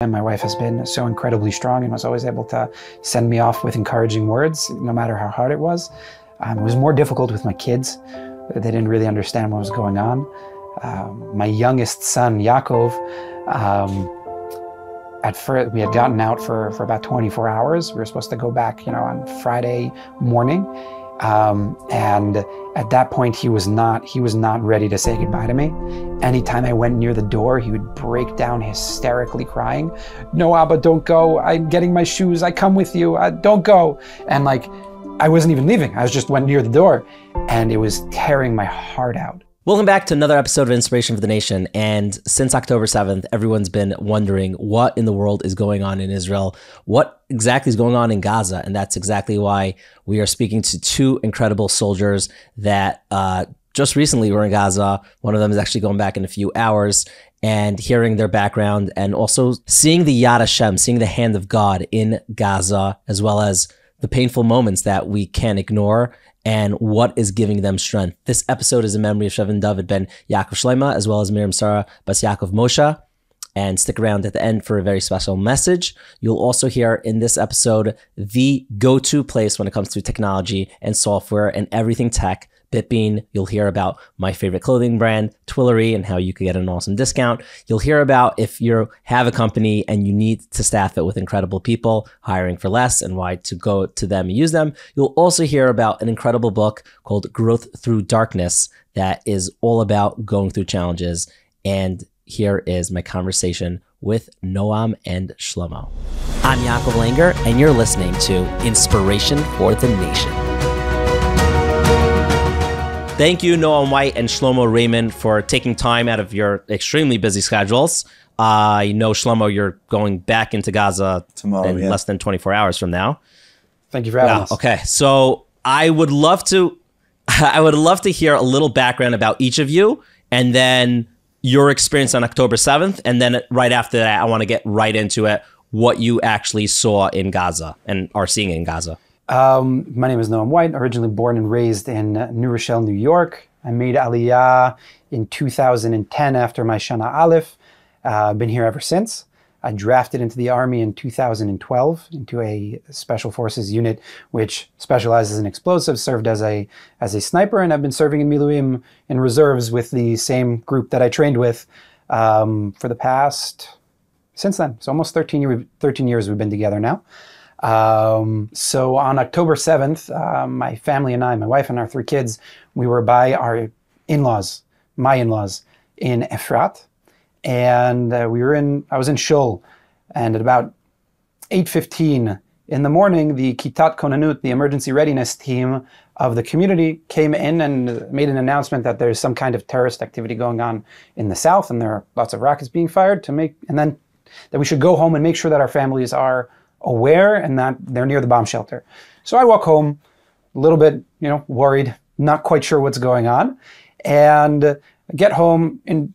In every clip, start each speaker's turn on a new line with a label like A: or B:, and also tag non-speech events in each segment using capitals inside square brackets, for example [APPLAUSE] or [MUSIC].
A: And my wife has been so incredibly strong and was always able to send me off with encouraging words, no matter how hard it was. Um, it was more difficult with my kids. They didn't really understand what was going on. Um, my youngest son, Yaakov, um, at first we had gotten out for, for about 24 hours. We were supposed to go back, you know, on Friday morning. Um, and at that point, he was not he was not ready to say goodbye to me. Anytime I went near the door, he would break down hysterically crying. No, Abba, don't go. I'm getting my shoes. I come with you. Uh, don't go. And like, I wasn't even leaving. I was just went near the door, and it was tearing my heart out.
B: Welcome back to another episode of Inspiration for the Nation. And since October 7th, everyone's been wondering what in the world is going on in Israel, what exactly is going on in Gaza. And that's exactly why we are speaking to two incredible soldiers that uh, just recently were in Gaza. One of them is actually going back in a few hours and hearing their background and also seeing the Yad Hashem, seeing the hand of God in Gaza, as well as the painful moments that we can't ignore and what is giving them strength. This episode is in memory of Shevin David ben Yaakov Shlema, as well as Miriam Sarah Bas Yaakov Moshe. And stick around at the end for a very special message. You'll also hear in this episode the go to place when it comes to technology and software and everything tech You'll hear about my favorite clothing brand, Twillory, and how you can get an awesome discount. You'll hear about if you have a company and you need to staff it with incredible people, hiring for less, and why to go to them and use them. You'll also hear about an incredible book called Growth Through Darkness that is all about going through challenges. And here is my conversation with Noam and Shlomo. I'm Yaakov Langer, and you're listening to Inspiration for the Nation. Thank you, Noam White and Shlomo Rayman, for taking time out of your extremely busy schedules. Uh, I know, Shlomo, you're going back into Gaza
C: Tomorrow,
B: in
C: yeah.
B: less than 24 hours from now.
A: Thank you for having
B: Yeah,
A: us.
B: okay. So I would love to, [LAUGHS] I would love to hear a little background about each of you, and then your experience on October 7th, and then right after that, I want to get right into it. What you actually saw in Gaza and are seeing in Gaza.
A: Um, my name is Noam White, originally born and raised in uh, New Rochelle, New York. I made Aliyah in 2010 after my Shana Aleph. Uh, been here ever since. I drafted into the Army in 2012 into a Special Forces unit which specializes in explosives, served as a, as a sniper, and I've been serving in Miluim in reserves with the same group that I trained with um, for the past, since then. So almost 13, year, 13 years we've been together now. Um, so on October 7th, uh, my family and I, my wife and our three kids, we were by our in-laws, my in-laws in Efrat. And uh, we were in, I was in Shul. And at about 8.15 in the morning, the Kitat Konanut, the emergency readiness team of the community came in and made an announcement that there's some kind of terrorist activity going on in the south and there are lots of rockets being fired to make, and then that we should go home and make sure that our families are aware and that they're near the bomb shelter. So I walk home a little bit, you know, worried, not quite sure what's going on, and get home and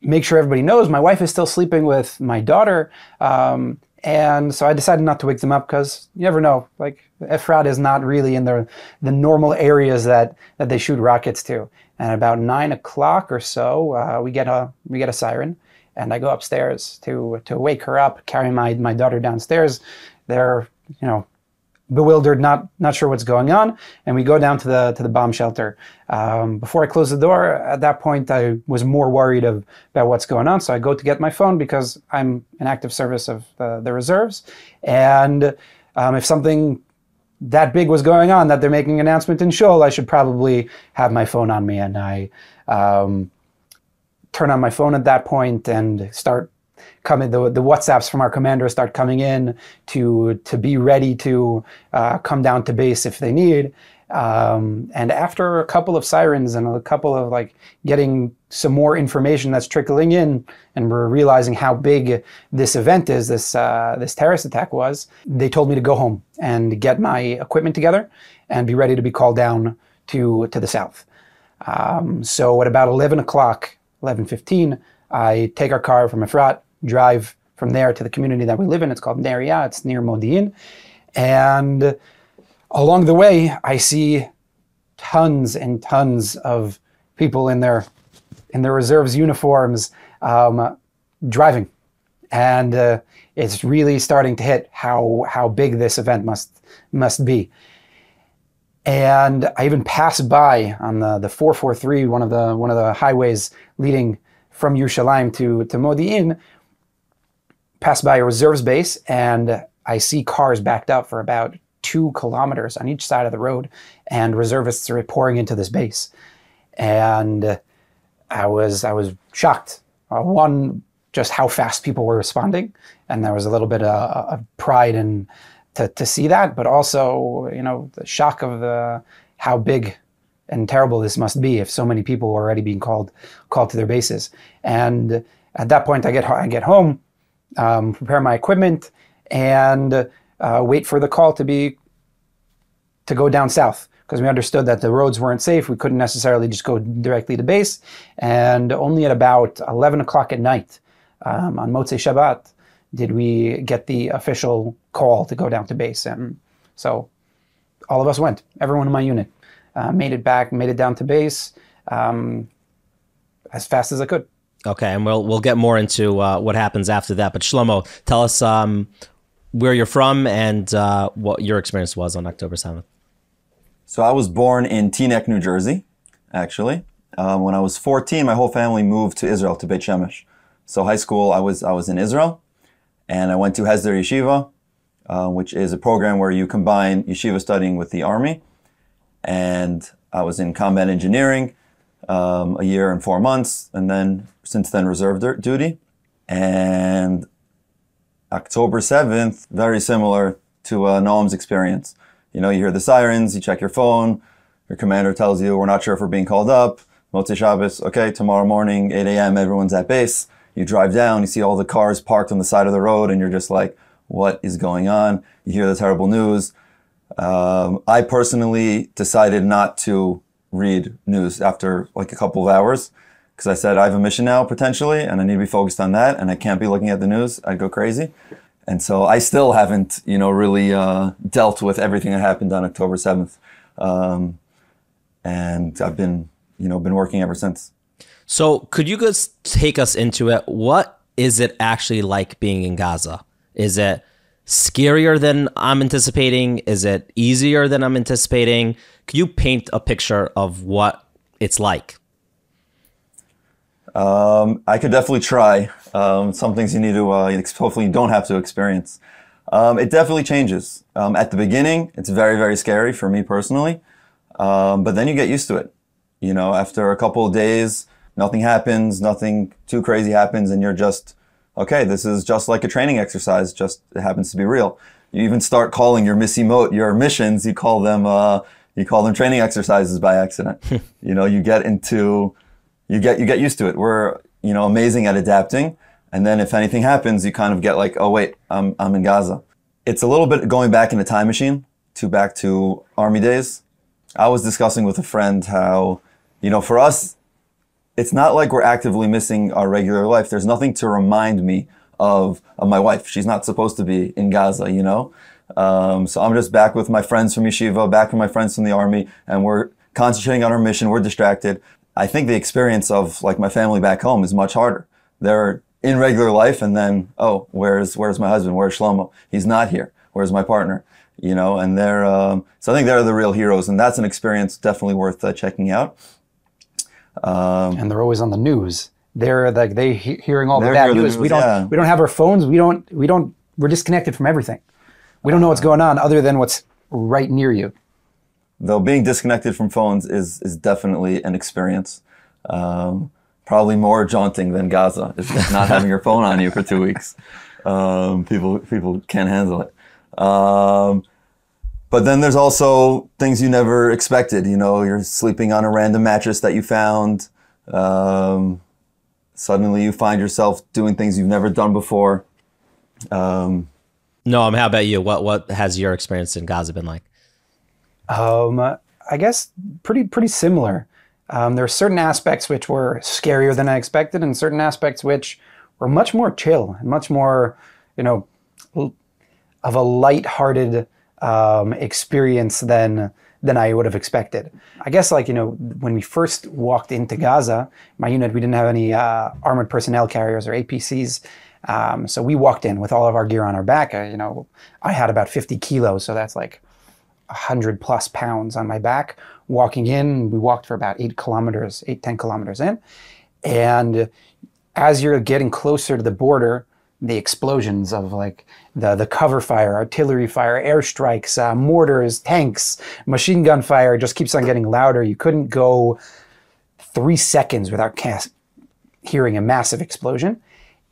A: make sure everybody knows my wife is still sleeping with my daughter. Um, and so I decided not to wake them up because you never know. Like Efrat is not really in the the normal areas that that they shoot rockets to. And about nine o'clock or so, uh, we get a we get a siren, and I go upstairs to to wake her up, carry my my daughter downstairs. They're you know bewildered, not not sure what's going on, and we go down to the to the bomb shelter. Um, before I close the door, at that point I was more worried of about what's going on, so I go to get my phone because I'm an active service of the, the reserves, and um, if something that big was going on that they're making an announcement in Shul, I should probably have my phone on me, and I um, turn on my phone at that point and start coming the, the whatsapps from our commander start coming in to to be ready to uh, come down to base if they need. Um, and after a couple of sirens and a couple of like getting some more information that's trickling in and we're realizing how big this event is this uh, this terrorist attack was they told me to go home and get my equipment together and be ready to be called down to to the south. Um, so at about 11 o'clock 11.15 i take our car from efrat drive from there to the community that we live in. It's called Neria. It's near Modi'in. And along the way, I see tons and tons of people in their in their reserves uniforms um, driving. and uh, it's really starting to hit how how big this event must must be. And I even passed by on the the 443, one of the one of the highways leading from Yerushalayim to to Modi'in, passed by a reserves base, and I see cars backed up for about two kilometers on each side of the road, and reservists are pouring into this base, and I was I was shocked. Uh, one, just how fast people were responding, and there was a little bit of, of pride in to, to see that, but also you know the shock of the how big and terrible this must be if so many people were already being called called to their bases. And at that point, I get I get home, um, prepare my equipment, and uh, wait for the call to be to go down south because we understood that the roads weren't safe. We couldn't necessarily just go directly to base. And only at about 11 o'clock at night um, on Motzei Shabbat did we get the official call to go down to base. And so all of us went, everyone in my unit. Uh, made it back, made it down to base um, as fast as I could.
B: Okay, and we'll we'll get more into uh, what happens after that. But Shlomo, tell us um, where you're from and uh, what your experience was on October seventh.
C: So I was born in Teaneck, New Jersey, actually. Um, when I was 14, my whole family moved to Israel, to Beit Shemesh. So high school, I was I was in Israel, and I went to Hesder Yeshiva, uh, which is a program where you combine yeshiva studying with the army and I was in combat engineering um, a year and four months, and then since then reserve duty. And October 7th, very similar to uh, Noam's experience. You know, you hear the sirens, you check your phone, your commander tells you, we're not sure if we're being called up. Motzei Shabbos, okay, tomorrow morning, 8 a.m., everyone's at base. You drive down, you see all the cars parked on the side of the road, and you're just like, what is going on? You hear the terrible news. Um, I personally decided not to read news after like a couple of hours because I said I have a mission now potentially and I need to be focused on that and I can't be looking at the news. I'd go crazy. And so I still haven't, you know, really uh, dealt with everything that happened on October 7th. Um, and I've been, you know, been working ever since.
B: So could you just take us into it? What is it actually like being in Gaza? Is it scarier than I'm anticipating? Is it easier than I'm anticipating? Can you paint a picture of what it's like?
C: Um, I could definitely try. Um, some things you need to, uh, hopefully, you don't have to experience. Um, it definitely changes. Um, at the beginning, it's very, very scary for me personally, um, but then you get used to it. You know, after a couple of days, nothing happens, nothing too crazy happens, and you're just okay, this is just like a training exercise, just it happens to be real. You even start calling your misimote, your missions, you call them, uh, you call them training exercises by accident. [LAUGHS] you know, you get into, you get, you get used to it. We're, you know, amazing at adapting. And then if anything happens, you kind of get like, oh wait, I'm, I'm in Gaza. It's a little bit going back in a time machine to back to army days. I was discussing with a friend how, you know, for us, it's not like we're actively missing our regular life. There's nothing to remind me of, of my wife. She's not supposed to be in Gaza, you know? Um, so I'm just back with my friends from yeshiva, back with my friends from the army, and we're concentrating on our mission. We're distracted. I think the experience of like my family back home is much harder. They're in regular life, and then oh, where's where's my husband? Where's Shlomo? He's not here. Where's my partner? You know, and they're um, so I think they're the real heroes, and that's an experience definitely worth uh, checking out.
A: Um, and they're always on the news. They're like they he- hearing all the bad news. news. We don't yeah. we don't have our phones. We don't we don't we're disconnected from everything. We don't know what's going on other than what's right near you.
C: Though being disconnected from phones is is definitely an experience. Um, probably more jaunting than Gaza is not having your phone on you for two weeks. [LAUGHS] Um, people people can't handle it. Um, but then there's also things you never expected. You know, you're sleeping on a random mattress that you found. Um, suddenly you find yourself doing things you've never done before. Um,
B: Noam, how about you? What what has your experience in Gaza been like?
A: Um, I guess pretty pretty similar. Um, there are certain aspects which were scarier than I expected, and certain aspects which were much more chill and much more, you know, of a light-hearted um, experience than than I would have expected. I guess like you know when we first walked into Gaza, my unit we didn't have any uh, armored personnel carriers or APCs, Um, so we walked in with all of our gear on our back. Uh, you know, I had about 50 kilos, so that's like 100 plus pounds on my back. Walking in, we walked for about eight kilometers, eight, 10 kilometers in. And as you're getting closer to the border, the explosions of like the, the cover fire, artillery fire, airstrikes, uh, mortars, tanks, machine gun fire just keeps on getting louder. You couldn't go three seconds without cast, hearing a massive explosion.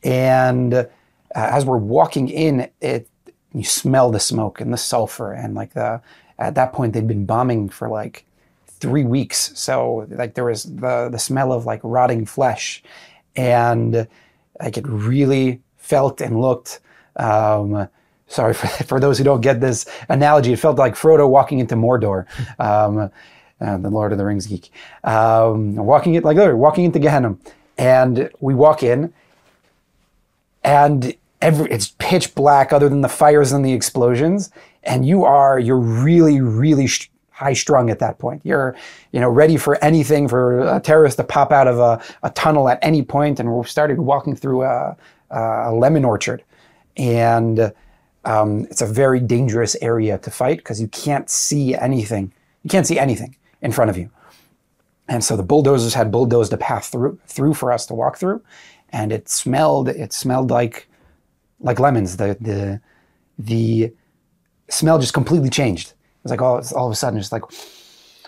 A: And uh, as we're walking in, it you smell the smoke and the sulfur and like the at that point they'd been bombing for like three weeks. So like there was the the smell of like rotting flesh, and like it really felt and looked. Um, sorry for, [LAUGHS] for those who don't get this analogy. It felt like Frodo walking into Mordor. [LAUGHS] Um, uh, the Lord of the Rings geek, um, walking it like walking into Gehenna, and we walk in, and every it's pitch black other than the fires and the explosions, and you are you're really really sh- high strung at that point. You're you know ready for anything for a terrorist to pop out of a, a tunnel at any point, and we started walking through a, a lemon orchard, and um, it's a very dangerous area to fight because you can't see anything. You can't see anything in front of you. And so the bulldozers had bulldozed a path through through for us to walk through, and it smelled it smelled like like lemons. The the the smell just completely changed. It was like all all of a sudden just like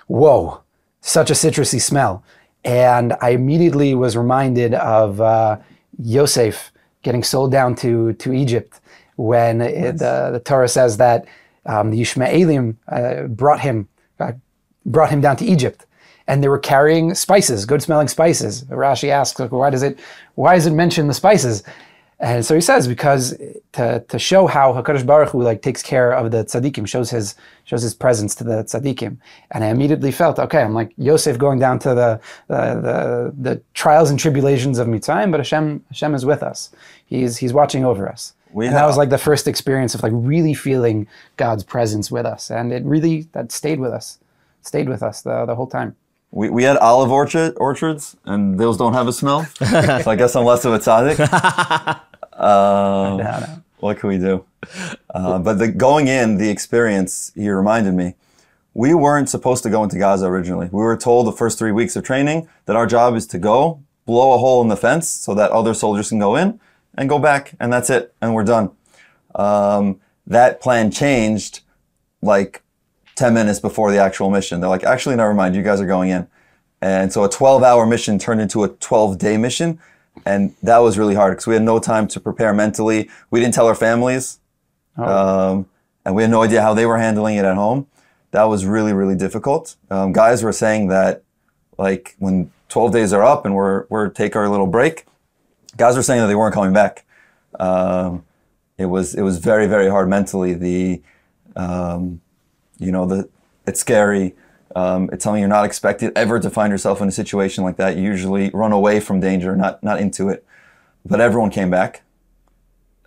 A: whoa, such a citrusy smell. And I immediately was reminded of uh, Yosef getting sold down to to Egypt when it, the, the Torah says that um, the Yishmaelim uh, brought him uh, brought him down to Egypt, and they were carrying spices, good smelling spices. Rashi asks, like, why does it, why does it mention the spices? And so he says, because to, to show how Hakadosh Baruch Hu like takes care of the tzaddikim, shows his shows his presence to the tzaddikim. And I immediately felt, okay, I'm like Yosef going down to the the, the, the trials and tribulations of Mitzrayim, but Hashem Hashem is with us. He's he's watching over us. We and have, that was like the first experience of like really feeling God's presence with us, and it really that stayed with us, stayed with us the the whole time.
C: We, we had olive orchard orchards, and those don't have a smell. [LAUGHS] so I guess I'm less of a tzaddik. [LAUGHS] Um. What can we do? Uh, but the going in, the experience, he reminded me, we weren't supposed to go into Gaza originally. We were told the first three weeks of training that our job is to go, blow a hole in the fence so that other soldiers can go in and go back, and that's it, and we're done. Um, that plan changed like 10 minutes before the actual mission. They're like, actually, never mind, you guys are going in. And so a 12 hour mission turned into a 12 day mission and that was really hard because we had no time to prepare mentally. We didn't tell our families, oh. um, and we had no idea how they were handling it at home. That was really really difficult. Um, guys were saying that like when 12 days are up and we're we're take our little break, guys were saying that they weren't coming back. Um, it was it was very very hard mentally. The um, you know the it's scary. Um, it's something you're not expected ever to find yourself in a situation like that. You usually run away from danger, not not into it. But everyone came back,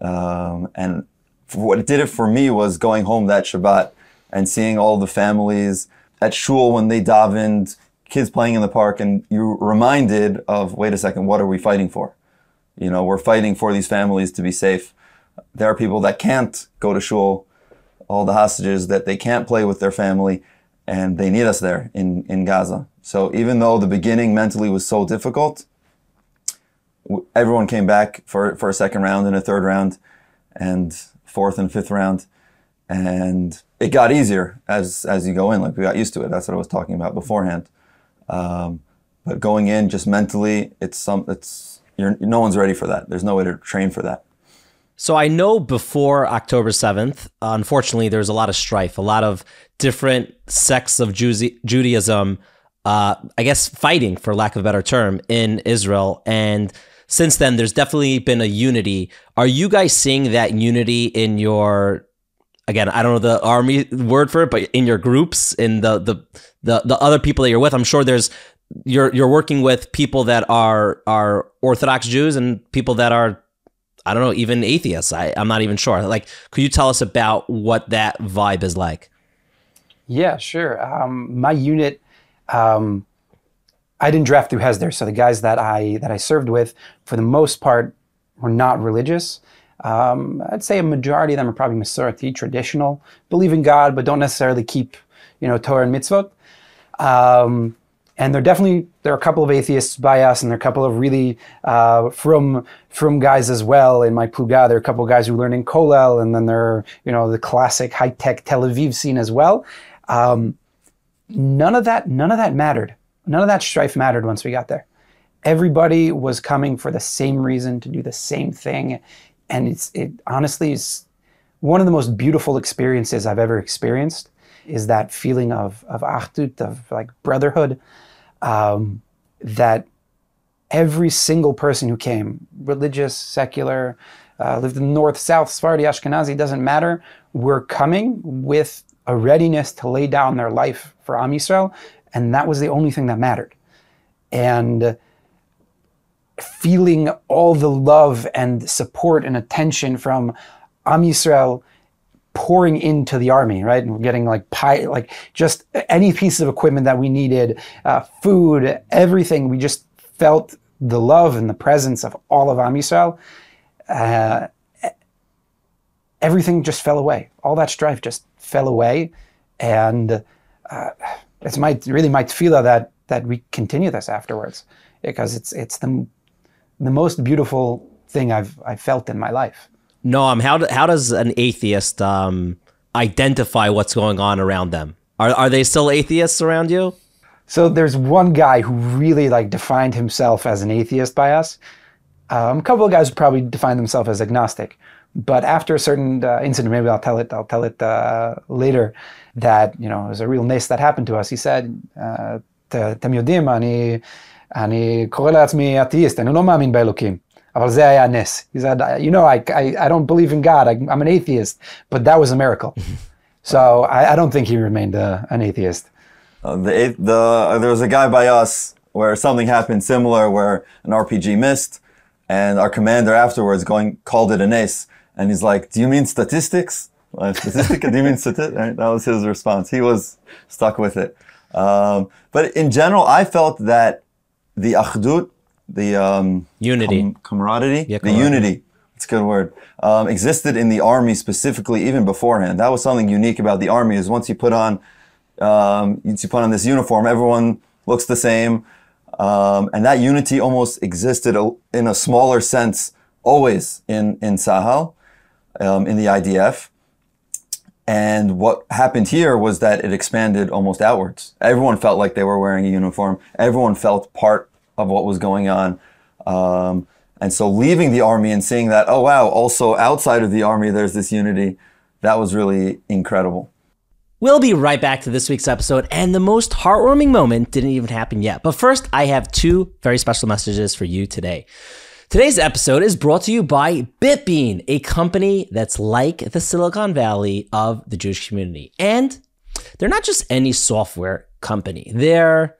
C: um, and what did it for me was going home that Shabbat and seeing all the families at shul when they davened, kids playing in the park, and you're reminded of wait a second, what are we fighting for? You know, we're fighting for these families to be safe. There are people that can't go to shul, all the hostages that they can't play with their family and they need us there in, in Gaza. So even though the beginning mentally was so difficult, everyone came back for, for a second round and a third round and fourth and fifth round. And it got easier as, as you go in, like we got used to it. That's what I was talking about beforehand. Um, but going in just mentally, it's some, it's, you're, no one's ready for that. There's no way to train for that.
B: So I know before October 7th, unfortunately, there's a lot of strife, a lot of different sects of Judaism, uh, I guess, fighting, for lack of a better term, in Israel. And since then, there's definitely been a unity. Are you guys seeing that unity in your again, I don't know the army word for it, but in your groups, in the the the, the other people that you're with, I'm sure there's you're you're working with people that are are Orthodox Jews and people that are I don't know, even atheists. I, I'm not even sure. Like, could you tell us about what that vibe is like?
A: Yeah, sure. Um, my unit, um, I didn't draft through Hesder, so the guys that I that I served with, for the most part, were not religious. Um, I'd say a majority of them are probably Masorti, traditional, believe in God, but don't necessarily keep, you know, Torah and mitzvot. Um, and there definitely there are a couple of atheists by us, and there are a couple of really uh, from from guys as well in my pluga. There are a couple of guys who learn in Kollel, and then there are you know the classic high tech Tel Aviv scene as well. Um, none of that none of that mattered. None of that strife mattered once we got there. Everybody was coming for the same reason to do the same thing, and it's it honestly is one of the most beautiful experiences I've ever experienced. Is that feeling of of achdut, of like brotherhood um, that every single person who came, religious, secular, uh, lived in the north, south, Sephardi, Ashkenazi, doesn't matter, were coming with a readiness to lay down their life for Am Yisrael, and that was the only thing that mattered. And feeling all the love and support and attention from Am Yisrael pouring into the army, right? And we're getting like pie, like just any piece of equipment that we needed, uh, food, everything. We just felt the love and the presence of all of Am Yisrael. Uh, everything just fell away. All that strife just fell away, and uh, it's my really my tefillah that that we continue this afterwards because it's it's the the most beautiful thing I've I've felt in my life.
B: Noam, how do, how does an atheist um, identify what's going on around them? Are are they still atheists around you?
A: So there's one guy who really like defined himself as an atheist by us. Um, a couple of guys probably define themselves as agnostic, but after a certain uh, incident, maybe I'll tell it. I'll tell it uh, later. That you know, it was a real nes that happened to us. He said, uh, "Tem yodim ani ani atheist. Ani. אבל זה היה נס. He said, you know, I, I, I don't believe in God. I, am an atheist, but that was a miracle. [LAUGHS] so I, I, don't think he remained uh, an atheist.
C: Uh, the, the, uh, there was a guy by us where something happened similar where an RPG missed and our commander afterwards going called it a ace. And he's like, do you mean statistics? Uh, statistic? do you mean statistics? Right? [LAUGHS] That was his response. He was stuck with it. Um, but in general, I felt that the achdut the um,
B: unity,
C: com- camaraderie, yeah, the unity. It's a good word. Um, existed in the army specifically even beforehand. That was something unique about the army. Is once you put on, um, you put on this uniform, everyone looks the same, um, and that unity almost existed in a smaller sense always in in Tzahal, um, in the IDF. And what happened here was that it expanded almost outwards. Everyone felt like they were wearing a uniform. Everyone felt part of what was going on. Um, and so leaving the army and seeing that, oh wow, also outside of the army there's this unity, that was really incredible.
B: We'll be right back to this week's episode, and the most heartwarming moment didn't even happen yet. But first, I have two very special messages for you today. Today's episode is brought to you by Bitbean, a company that's like the Silicon Valley of the Jewish community. And they're not just any software company, they're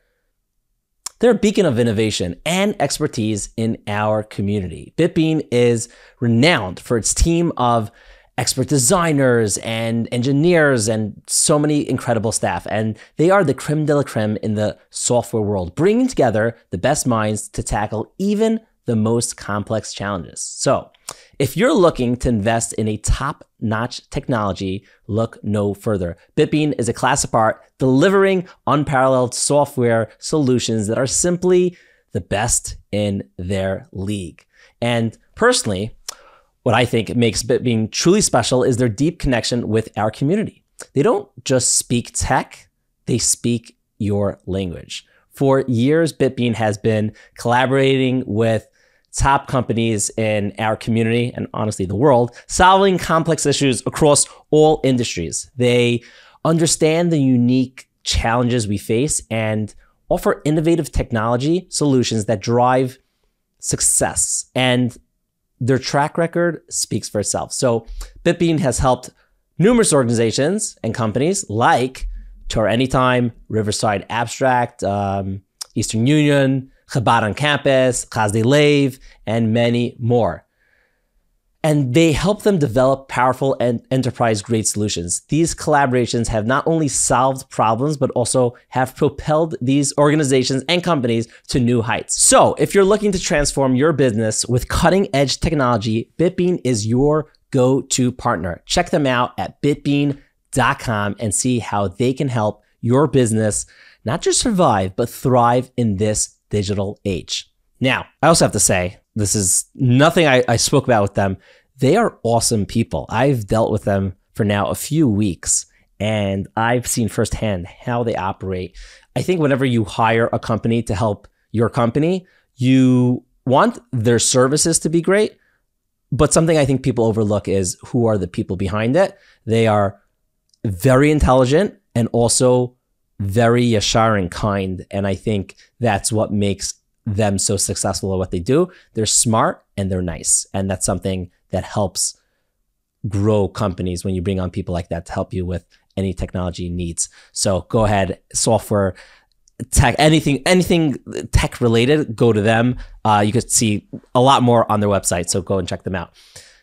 B: they're a beacon of innovation and expertise in our community. Bitbean is renowned for its team of expert designers and engineers and so many incredible staff. And they are the creme de la creme in the software world, bringing together the best minds to tackle even the most complex challenges. So, if you're looking to invest in a top notch technology, look no further. Bitbean is a class apart, delivering unparalleled software solutions that are simply the best in their league. And personally, what I think makes Bitbean truly special is their deep connection with our community. They don't just speak tech, they speak your language. For years, Bitbean has been collaborating with top companies in our community and honestly the world, solving complex issues across all industries. They understand the unique challenges we face and offer innovative technology solutions that drive success. And their track record speaks for itself. So Bitbean has helped numerous organizations and companies like Torah Anytime, Riverside Abstract, um, Eastern Union, Chabad on Campus, Chasdei Lev, and many more. and they help them develop powerful and enterprise grade solutions. These collaborations have not only solved problems, but also have propelled these organizations and companies to new heights. So if you're looking to transform your business with cutting edge technology, BitBean is your go to partner. Check them out at bitbean.com and see how they can help your business not just survive, but thrive in this digital age. Now, I also have to say, this is nothing I, I spoke about with them. They are awesome people. I've dealt with them for now a few weeks and I've seen firsthand how they operate. I think whenever you hire a company to help your company, you want their services to be great. But something I think people overlook is who are the people behind it. They are very intelligent and also very yashar and kind. And I think that's what makes them so successful at what they do. They're smart and they're nice. And that's something that helps grow companies when you bring on people like that to help you with any technology needs. So go ahead, software, tech, anything, anything tech related, go to them. Uh, you could see a lot more on their website. So go and check them out.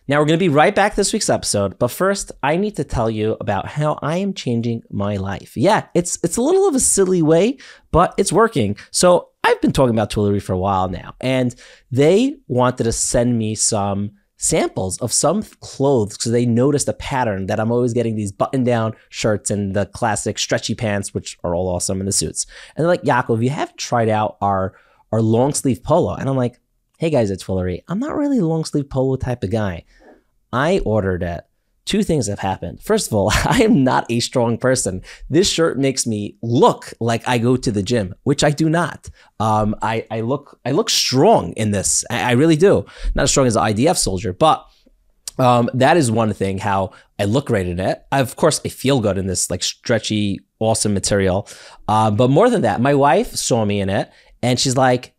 B: Now we're going to be right back this week's episode, but first I need to tell you about how I am changing my life. Yeah, it's it's a little of a silly way, but it's working. So I've been talking about Twillory for a while now, and they wanted to send me some samples of some clothes because they noticed a pattern that I'm always getting these button down shirts and the classic stretchy pants, which are all awesome, and the suits. And they're like, Yaakov, you haven't tried out our our long sleeve polo. And I'm like, hey guys, it's Twillory. I'm not really a long sleeve polo type of guy. I ordered it two things have happened. First of all, [LAUGHS] I am not a strong person. This shirt makes me look like I go to the gym, which I do not. Um, I, I look I look strong in this. I, I, really do. Not as strong as an IDF soldier, but um, that is one thing. How I look great in it. I, of course, I feel good in this like stretchy, awesome material. Uh, but more than that, my wife saw me in it, and she's like,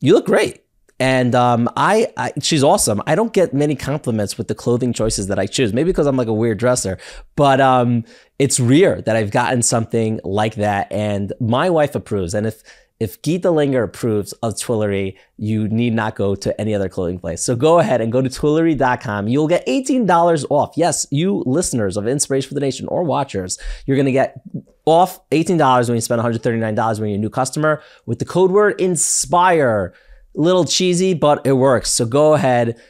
B: "You look great." And um, I, I, she's awesome. I don't get many compliments with the clothing choices that I choose. Maybe because I'm like a weird dresser, but um, it's rare that I've gotten something like that. And my wife approves. And if if Gita Langer approves of Twillory, you need not go to any other clothing place. So go ahead and go to Twillory.com. You'll get $18 off. Yes, you listeners of Inspiration for the Nation or watchers, you're going to get off $18 when you spend $139 when you're a new customer with the code word INSPIRE little cheesy, but it works. So go ahead,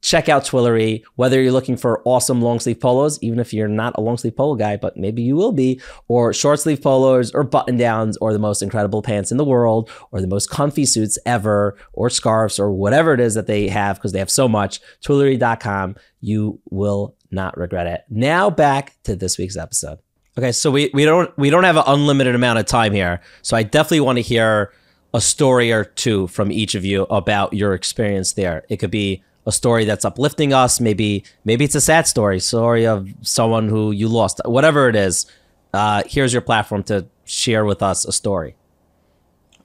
B: check out Twillory, whether you're looking for awesome long sleeve polos, even if you're not a long sleeve polo guy, but maybe you will be, or short sleeve polos, or button downs, or the most incredible pants in the world, or the most comfy suits ever, or scarves, or whatever it is that they have, because they have so much. Twillory.com, you will not regret it. Now back to this week's episode. Okay, so we, we don't we don't have an unlimited amount of time here. So I definitely want to hear a story or two from each of you about your experience there. It could be a story that's uplifting us. Maybe maybe it's a sad story, story of someone who you lost. Whatever it is, uh, here's your platform to share with us a story.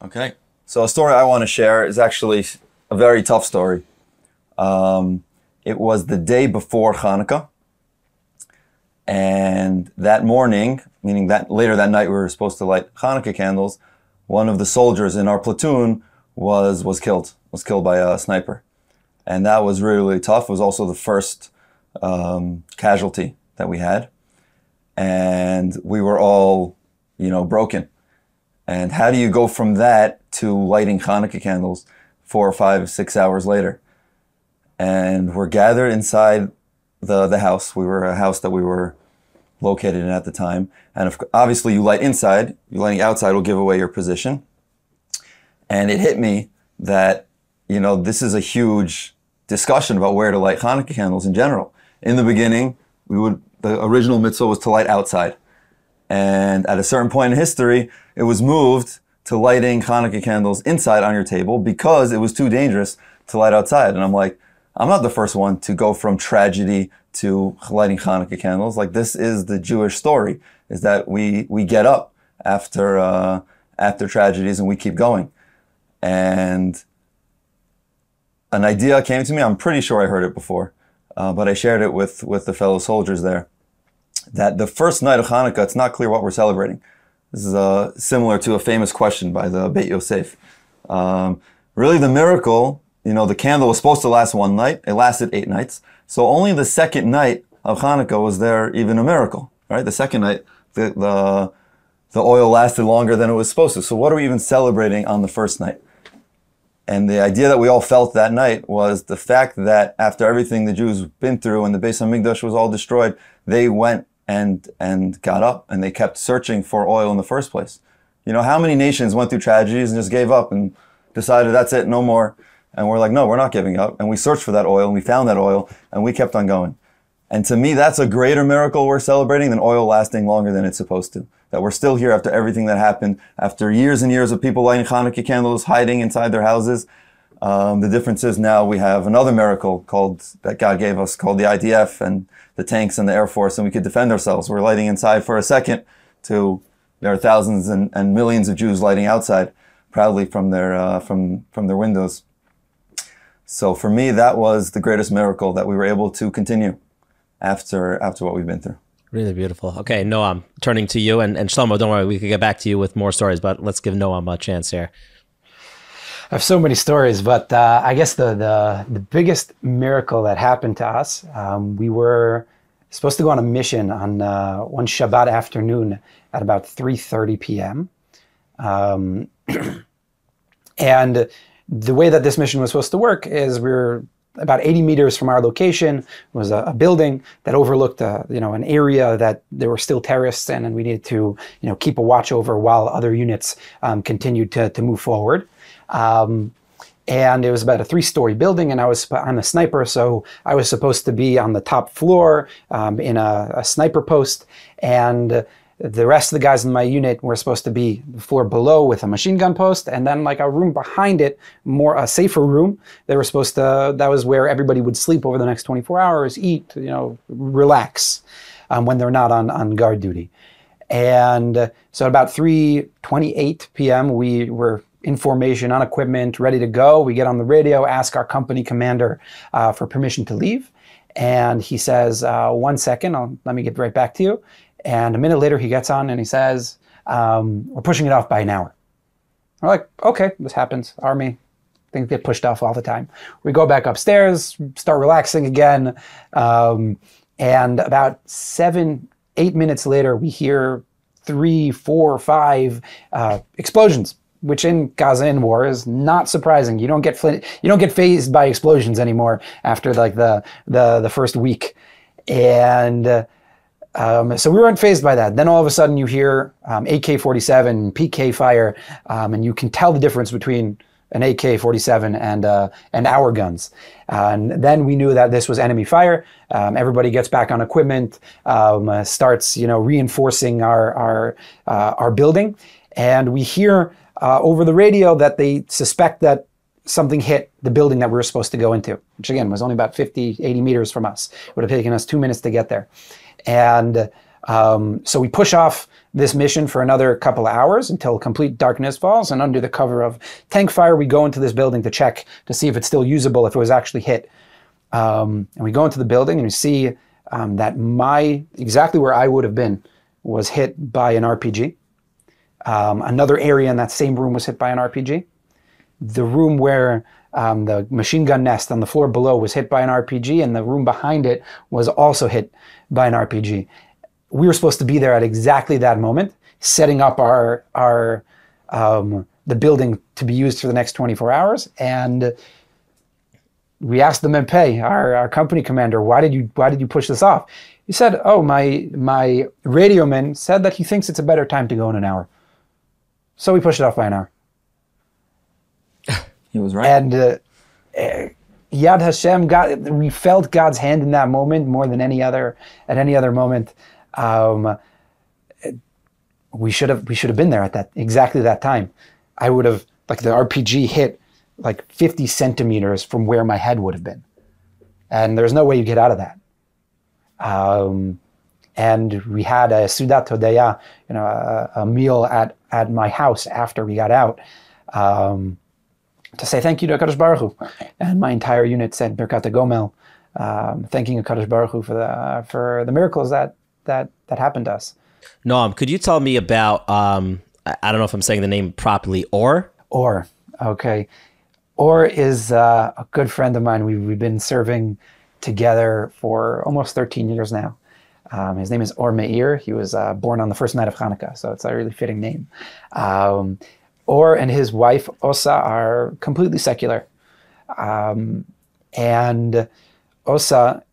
C: Okay, so a story I want to share is actually a very tough story. Um, it was the day before Hanukkah, and that morning, meaning that later that night, we were supposed to light Hanukkah candles one of the soldiers in our platoon was was killed was killed by a sniper. And that was really really tough. It was also the first um, casualty that we had. And we were all you know broken. And how do you go from that to lighting hanukkah candles four or five six hours later? And we're gathered inside the the house. We were a house that we were located in at the time. And if, obviously, you light inside, you lighting outside will give away your position. And it hit me that, you know, this is a huge discussion about where to light Hanukkah candles in general. In the beginning, we would, the original mitzvah was to light outside. And at a certain point in history, it was moved to lighting Hanukkah candles inside on your table because it was too dangerous to light outside. And I'm like, I'm not the first one to go from tragedy to lighting Hanukkah candles. Like this is the Jewish story: is that we we get up after uh, after tragedies and we keep going. And an idea came to me. I'm pretty sure I heard it before, uh, but I shared it with with the fellow soldiers there. That the first night of Hanukkah, it's not clear what we're celebrating. This is uh, similar to a famous question by the Beit Yosef. Um, really, the miracle you know, the candle was supposed to last one night. It lasted eight nights. So only the second night of Hanukkah was there even a miracle, right? The second night, the, the, the oil lasted longer than it was supposed to. So what are we even celebrating on the first night? And the idea that we all felt that night was the fact that after everything the Jews been through and the Beis Hamikdash was all destroyed, they went and and got up and they kept searching for oil in the first place. You know, how many nations went through tragedies and just gave up and decided that's it, no more. And we're like, no, we're not giving up. And we searched for that oil and we found that oil and we kept on going. And to me, that's a greater miracle we're celebrating than oil lasting longer than it's supposed to. That we're still here after everything that happened, after years and years of people lighting Hanukkah candles, hiding inside their houses. Um, the difference is now we have another miracle called that God gave us called the IDF and the tanks and the Air Force, and we could defend ourselves. We're lighting inside for a second to there are thousands and, and millions of Jews lighting outside proudly from their uh, from from their windows. So for me, that was the greatest miracle that we were able to continue after after what we've been through.
B: Really beautiful. Okay, Noam, turning to you and, and Shlomo, don't worry, we could get back to you with more stories, but let's give Noam a chance here.
A: I have so many stories, but uh, I guess the, the the biggest miracle that happened to us, um, we were supposed to go on a mission on uh, one Shabbat afternoon at about 3:30 p.m. Um, [CLEARS THROAT] and the way that this mission was supposed to work is we were about 80 meters from our location. It was a, a building that overlooked a, you know an area that there were still terrorists in and we needed to you know keep a watch over while other units um, continued to, to move forward. Um, and it was about a three-story building and i was i'm a sniper so i was supposed to be on the top floor um, in a, a sniper post. And the rest of the guys in my unit were supposed to be the floor below with a machine gun post, and then like a room behind it, more a safer room. They were supposed to. That was where everybody would sleep over the next 24 hours, eat, you know, relax um, when they're not on on guard duty. And so about 3:28 p.m. we were in formation on equipment, ready to go. We get on the radio, ask our company commander uh, for permission to leave. And he says, uh, one second, I'll, let me get right back to you. And a minute later, he gets on and he says, um, We're pushing it off by an hour. We're like, Okay, this happens. Army, things get pushed off all the time. We go back upstairs, start relaxing again. Um, and about seven, eight minutes later, we hear three, four, five uh, explosions which in Gaza in war is not surprising. You don't get you don't get phased by explosions anymore after like the the the first week, and uh, um, so we weren't phased by that. Then all of a sudden you hear um, AK-47, PK fire, um, and you can tell the difference between an AK-47 and uh, and our guns. Uh, and then we knew that this was enemy fire. Um, everybody gets back on equipment, um, uh, starts you know reinforcing our our uh, our building, and we hear uh, over the radio that they suspect that something hit the building that we were supposed to go into, which again was only about 50, 80 meters from us. It would have taken us two minutes to get there. And um, so we push off this mission for another couple of hours until complete darkness falls. And under the cover of tank fire, we go into this building to check to see if it's still usable, if it was actually hit. Um, and we go into the building and we see um, that my exactly where I would have been was hit by an RPG. Um, another area in that same room was hit by an RPG. The room where um, the machine gun nest on the floor below was hit by an RPG, and the room behind it was also hit by an RPG. We were supposed to be there at exactly that moment, setting up our our um, the building to be used for the next 24 hours, and we asked the MP, our, our company commander, why did you why did you push this off? He said, "Oh, my my radio man said that he thinks it's a better time to go in an hour, so we pushed it off by an hour."
C: He was right.
A: And uh, Yad Hashem, God, we felt God's hand in that moment more than any other at any other moment. Um, we should have we should have been there at that exactly that time. I would have like the RPG hit like 50 centimeters from where my head would have been, and there's no way you get out of that. Um, and we had a Sudat Todaya, you know, a, a, meal at at my house after we got out. Um, to say thank you to Hakadosh Baruch Hu. And my entire unit said Birkat Gomel, um, thanking Hakadosh Baruch Hu for the uh, for the miracles that that that happened to us.
B: Noam, could you tell me about? Um, I don't know if I'm saying the name properly. Or
A: Or okay, Or is uh, a good friend of mine. We've, we've been serving together for almost 13 years now. Um, his name is Or Meir. He was uh, born on the first night of Hanukkah, so it's a really fitting name. Um, or and his wife Osa are completely secular. Um, and Osa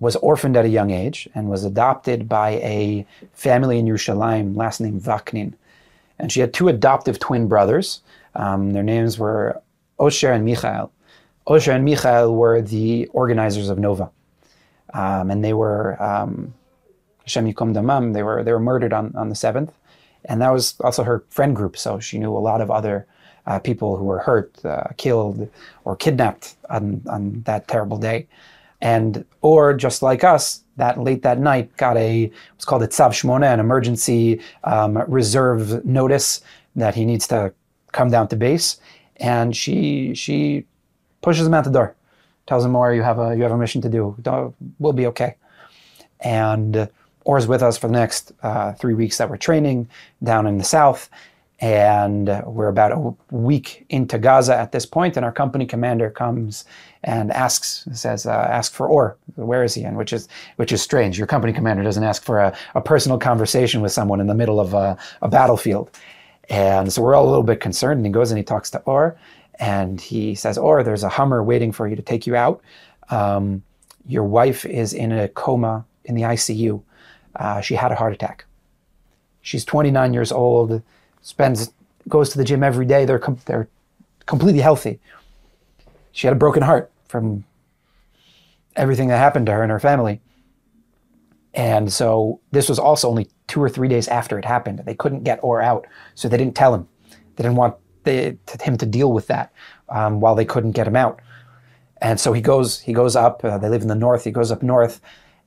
A: was orphaned at a young age and was adopted by a family in Yerushalayim, last name Vaknin. And she had two adoptive twin brothers. Um, their names were Osher and Michael. Osher and Michael were the organizers of Nova. Um, and they were, um, Hashem Yikom Damam, they were, they were murdered on, on the 7th. And that was also her friend group, so she knew a lot of other uh, people who were hurt, uh, killed, or kidnapped on, on that terrible day. And, or just like us, that late that night got a, what's called a tzav shmona, an emergency um, reserve notice that he needs to come down to base. And she, she pushes him out the door, tells him, more, you have a, you have a mission to do. Don't, we'll be okay. And or is with us for the next uh, three weeks that we're training down in the south. And we're about a week into Gaza at this point, and our company commander comes and asks, says, uh, "Ask for Or. Where is he?" And which is which is strange. Your company commander doesn't ask for a, a personal conversation with someone in the middle of a, a battlefield. And so we're all a little bit concerned. And he goes and he talks to Or, and he says, "Or, there's a Hummer waiting for you to take you out. Um, your wife is in a coma in the ICU." Uh, she had a heart attack. She's 29 years old, spends goes to the gym every day. They're com- they're completely healthy. She had a broken heart from everything that happened to her and her family. And so this was also only two or three days after it happened. They couldn't get Or out, so they didn't tell him. They didn't want the, him to deal with that um, while they couldn't get him out. And so he goes he goes up. Uh, they live in the north. He goes up north,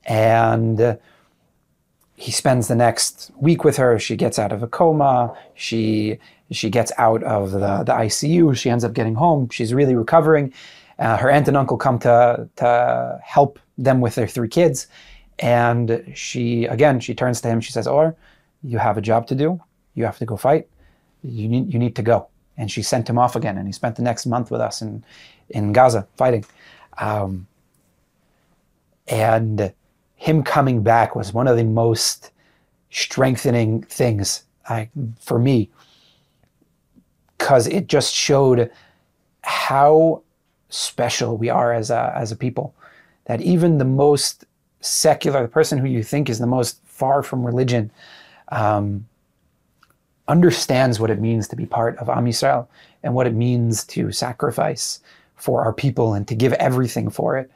A: and uh, he spends the next week with her. She gets out of a coma. She she gets out of the, the ICU. She ends up getting home. She's really recovering. Uh, her aunt and uncle come to to help them with their three kids, and she again she turns to him. She says, "Or, you have a job to do. You have to go fight. You need you need to go." And she sent him off again, and he spent the next month with us in in Gaza fighting. Um, and him coming back was one of the most strengthening things I, for me because it just showed how special we are as a, as a people. That even the most secular, the person who you think is the most far from religion, um, understands what it means to be part of Am Yisrael and what it means to sacrifice for our people and to give everything for it.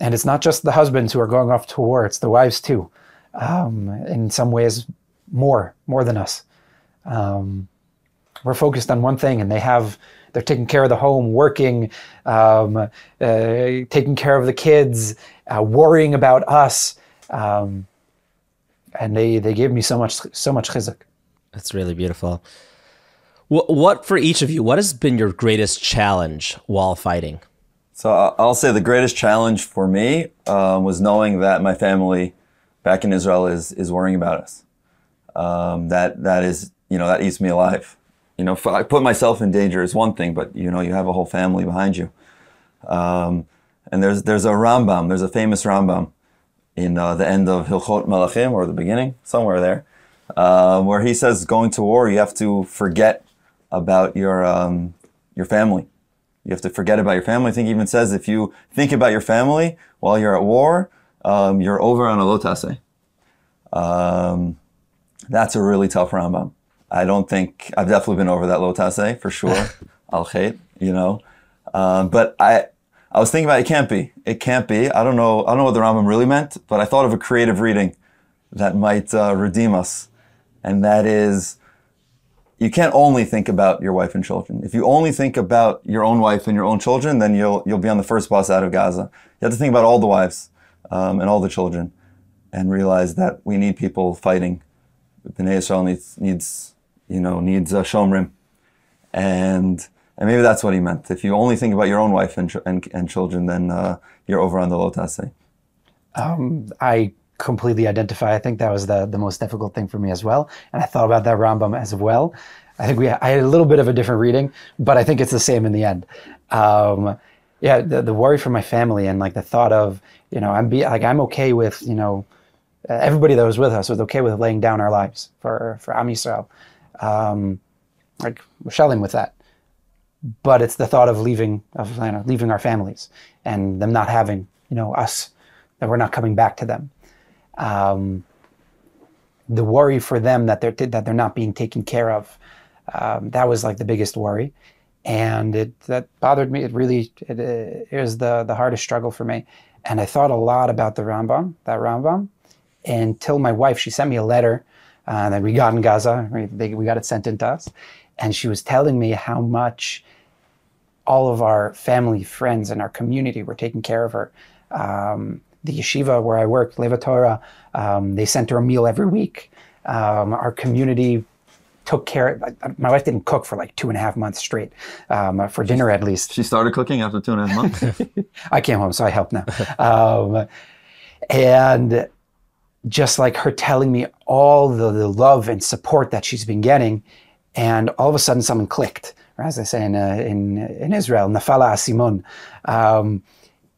A: And it's not just the husbands who are going off to war, it's the wives too. Um, in some ways, more, more than us. Um, we're focused on one thing and they have, they're taking care of the home, working, um, uh, taking care of the kids, uh, worrying about us. Um, and they, they gave me so much, so much chizuk.
B: That's really beautiful. What, what for each of you, what has been your greatest challenge while fighting?
C: So I'll say the greatest challenge for me um, was knowing that my family back in Israel is is worrying about us. Um, that that is you know that eats me alive. You know, I put myself in danger is one thing, but you know you have a whole family behind you. Um, and there's there's a Rambam. There's a famous Rambam in uh, the end of Hilchot Malachim or the beginning somewhere there, uh, where he says going to war you have to forget about your um, your family you have to forget about your family. I think even says if you think about your family while you're at war, um, you're over on a lo ta'aseh. Um, that's a really tough Rambam. I don't think I've definitely been over that lo ta'aseh for sure. [LAUGHS] Al khayt, you know. Um, but I, I was thinking about it, it can't be. It can't be. I don't know. I don't know what the Rambam really meant, but I thought of a creative reading that might uh, redeem us, and that is you can't only think about your wife and children. If you only think about your own wife and your own children, then you'll you'll be on the first bus out of Gaza. You have to think about all the wives um, and all the children, and realize that we need people fighting. Bnei Israel needs needs you know needs a shomrim, and and maybe that's what he meant. If you only think about your own wife and and, and children, then uh, you're over on the lo ta'aseh.
A: Um, I completely identify. I think that was the, the most difficult thing for me as well. And I thought about that Rambam as well. I think we I had a little bit of a different reading, but I think it's the same in the end. Um, yeah, the, the worry for my family and like the thought of you know I'm be like I'm okay with you know everybody that was with us was okay with laying down our lives for for Am Yisrael. Um, like we're shelling with that, but it's the thought of leaving of you know, leaving our families and them not having you know us that we're not coming back to them. Um, the worry for them that they're that they're not being taken care of. Um, that was like the biggest worry, and it that bothered me. It really it, it was the the hardest struggle for me. And I thought a lot about the Rambam, that Rambam, until my wife she sent me a letter uh, that we got in Gaza. We, we got it sent into us, and she was telling me how much all of our family, friends, and our community were taking care of her. Um, the yeshiva where I worked, Lev HaTorah, um, they sent her a meal every week. Um, our community took care. My wife didn't cook for like two and a half months straight um, for dinner at least.
C: She started cooking after two and a half months. [LAUGHS]
A: I came home, so I help now. Um, and just like her telling me all the, the, love and support that she's been getting, and all of a sudden something clicked. As I say in uh, in, in Israel, nafala asimun.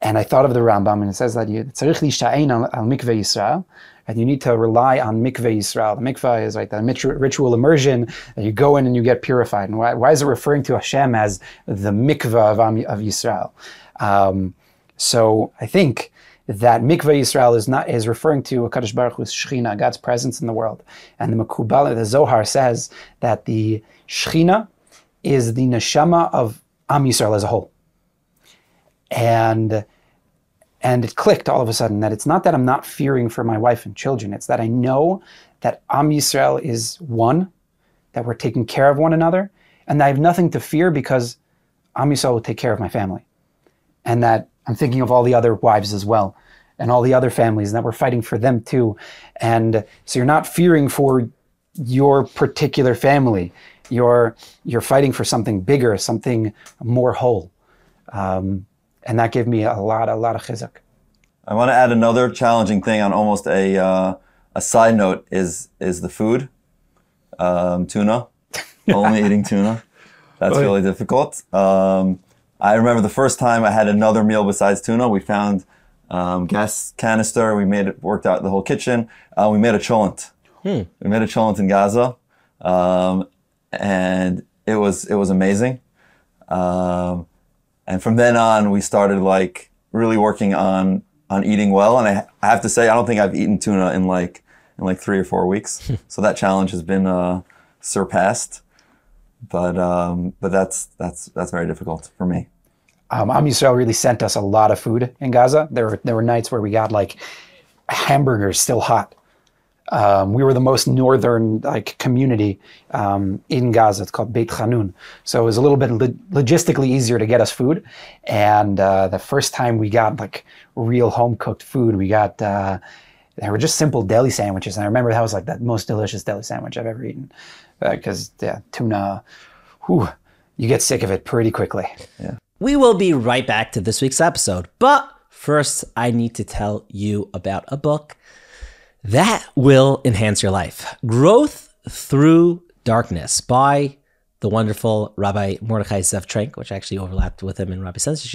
A: And I thought of the Rambam, and it says that you al mikveh Yisrael, and you need to rely on mikveh Yisrael. The mikveh is like the ritual immersion that you go in and you get purified. And why, why is it referring to Hashem as the mikveh of, of Yisrael? Um, so I think that mikveh Yisrael is not is referring to Hakadosh Baruch Hu's Shechina, God's presence in the world. And the Makubal, the Zohar says that the Shechina is the neshama of Am Yisrael as a whole and and it clicked all of a sudden that it's not that I'm not fearing for my wife and children. It's that I know that Am Yisrael is one, that we're taking care of one another, and I have nothing to fear because Am Yisrael will take care of my family, and that I'm thinking of all the other wives as well, and all the other families, and that we're fighting for them too, and so you're not fearing for your particular family. You're you're fighting for something bigger, something more whole. Um, and that gave me a lot, a lot of chizuk.
C: I want to add another challenging thing on almost a uh, a side note is is the food, um, tuna, [LAUGHS] only eating tuna. That's really difficult. Um, I remember the first time I had another meal besides tuna. We found um, gas canister. We made it worked out the whole kitchen. Uh, we made a cholent. Hmm. We made a cholent in Gaza, um, and it was it was amazing. Um, and from then on, we started like really working on on eating well. And I, I have to say, I don't think I've eaten tuna in like in like three or four weeks. [LAUGHS] so that challenge has been uh, surpassed. But um, but that's that's that's very difficult for me.
A: Um, Am Yisrael really sent us a lot of food in Gaza. There were there were nights where we got like hamburgers still hot um, we were the most northern like community um, in Gaza. It's called Beit Hanun. So it was a little bit lo- logistically easier to get us food. And uh, the first time we got like real home cooked food, we got uh, they were just simple deli sandwiches. And I remember that was like the most delicious deli sandwich I've ever eaten because uh, yeah, tuna, whew, you get sick of it pretty quickly.
C: Yeah.
B: We will be right back to this week's episode, but first I need to tell you about a book that will enhance your life. Growth Through Darkness by the wonderful Rabbi Mordechai Zev Trenk, which actually overlapped with him in Rabbi Sen's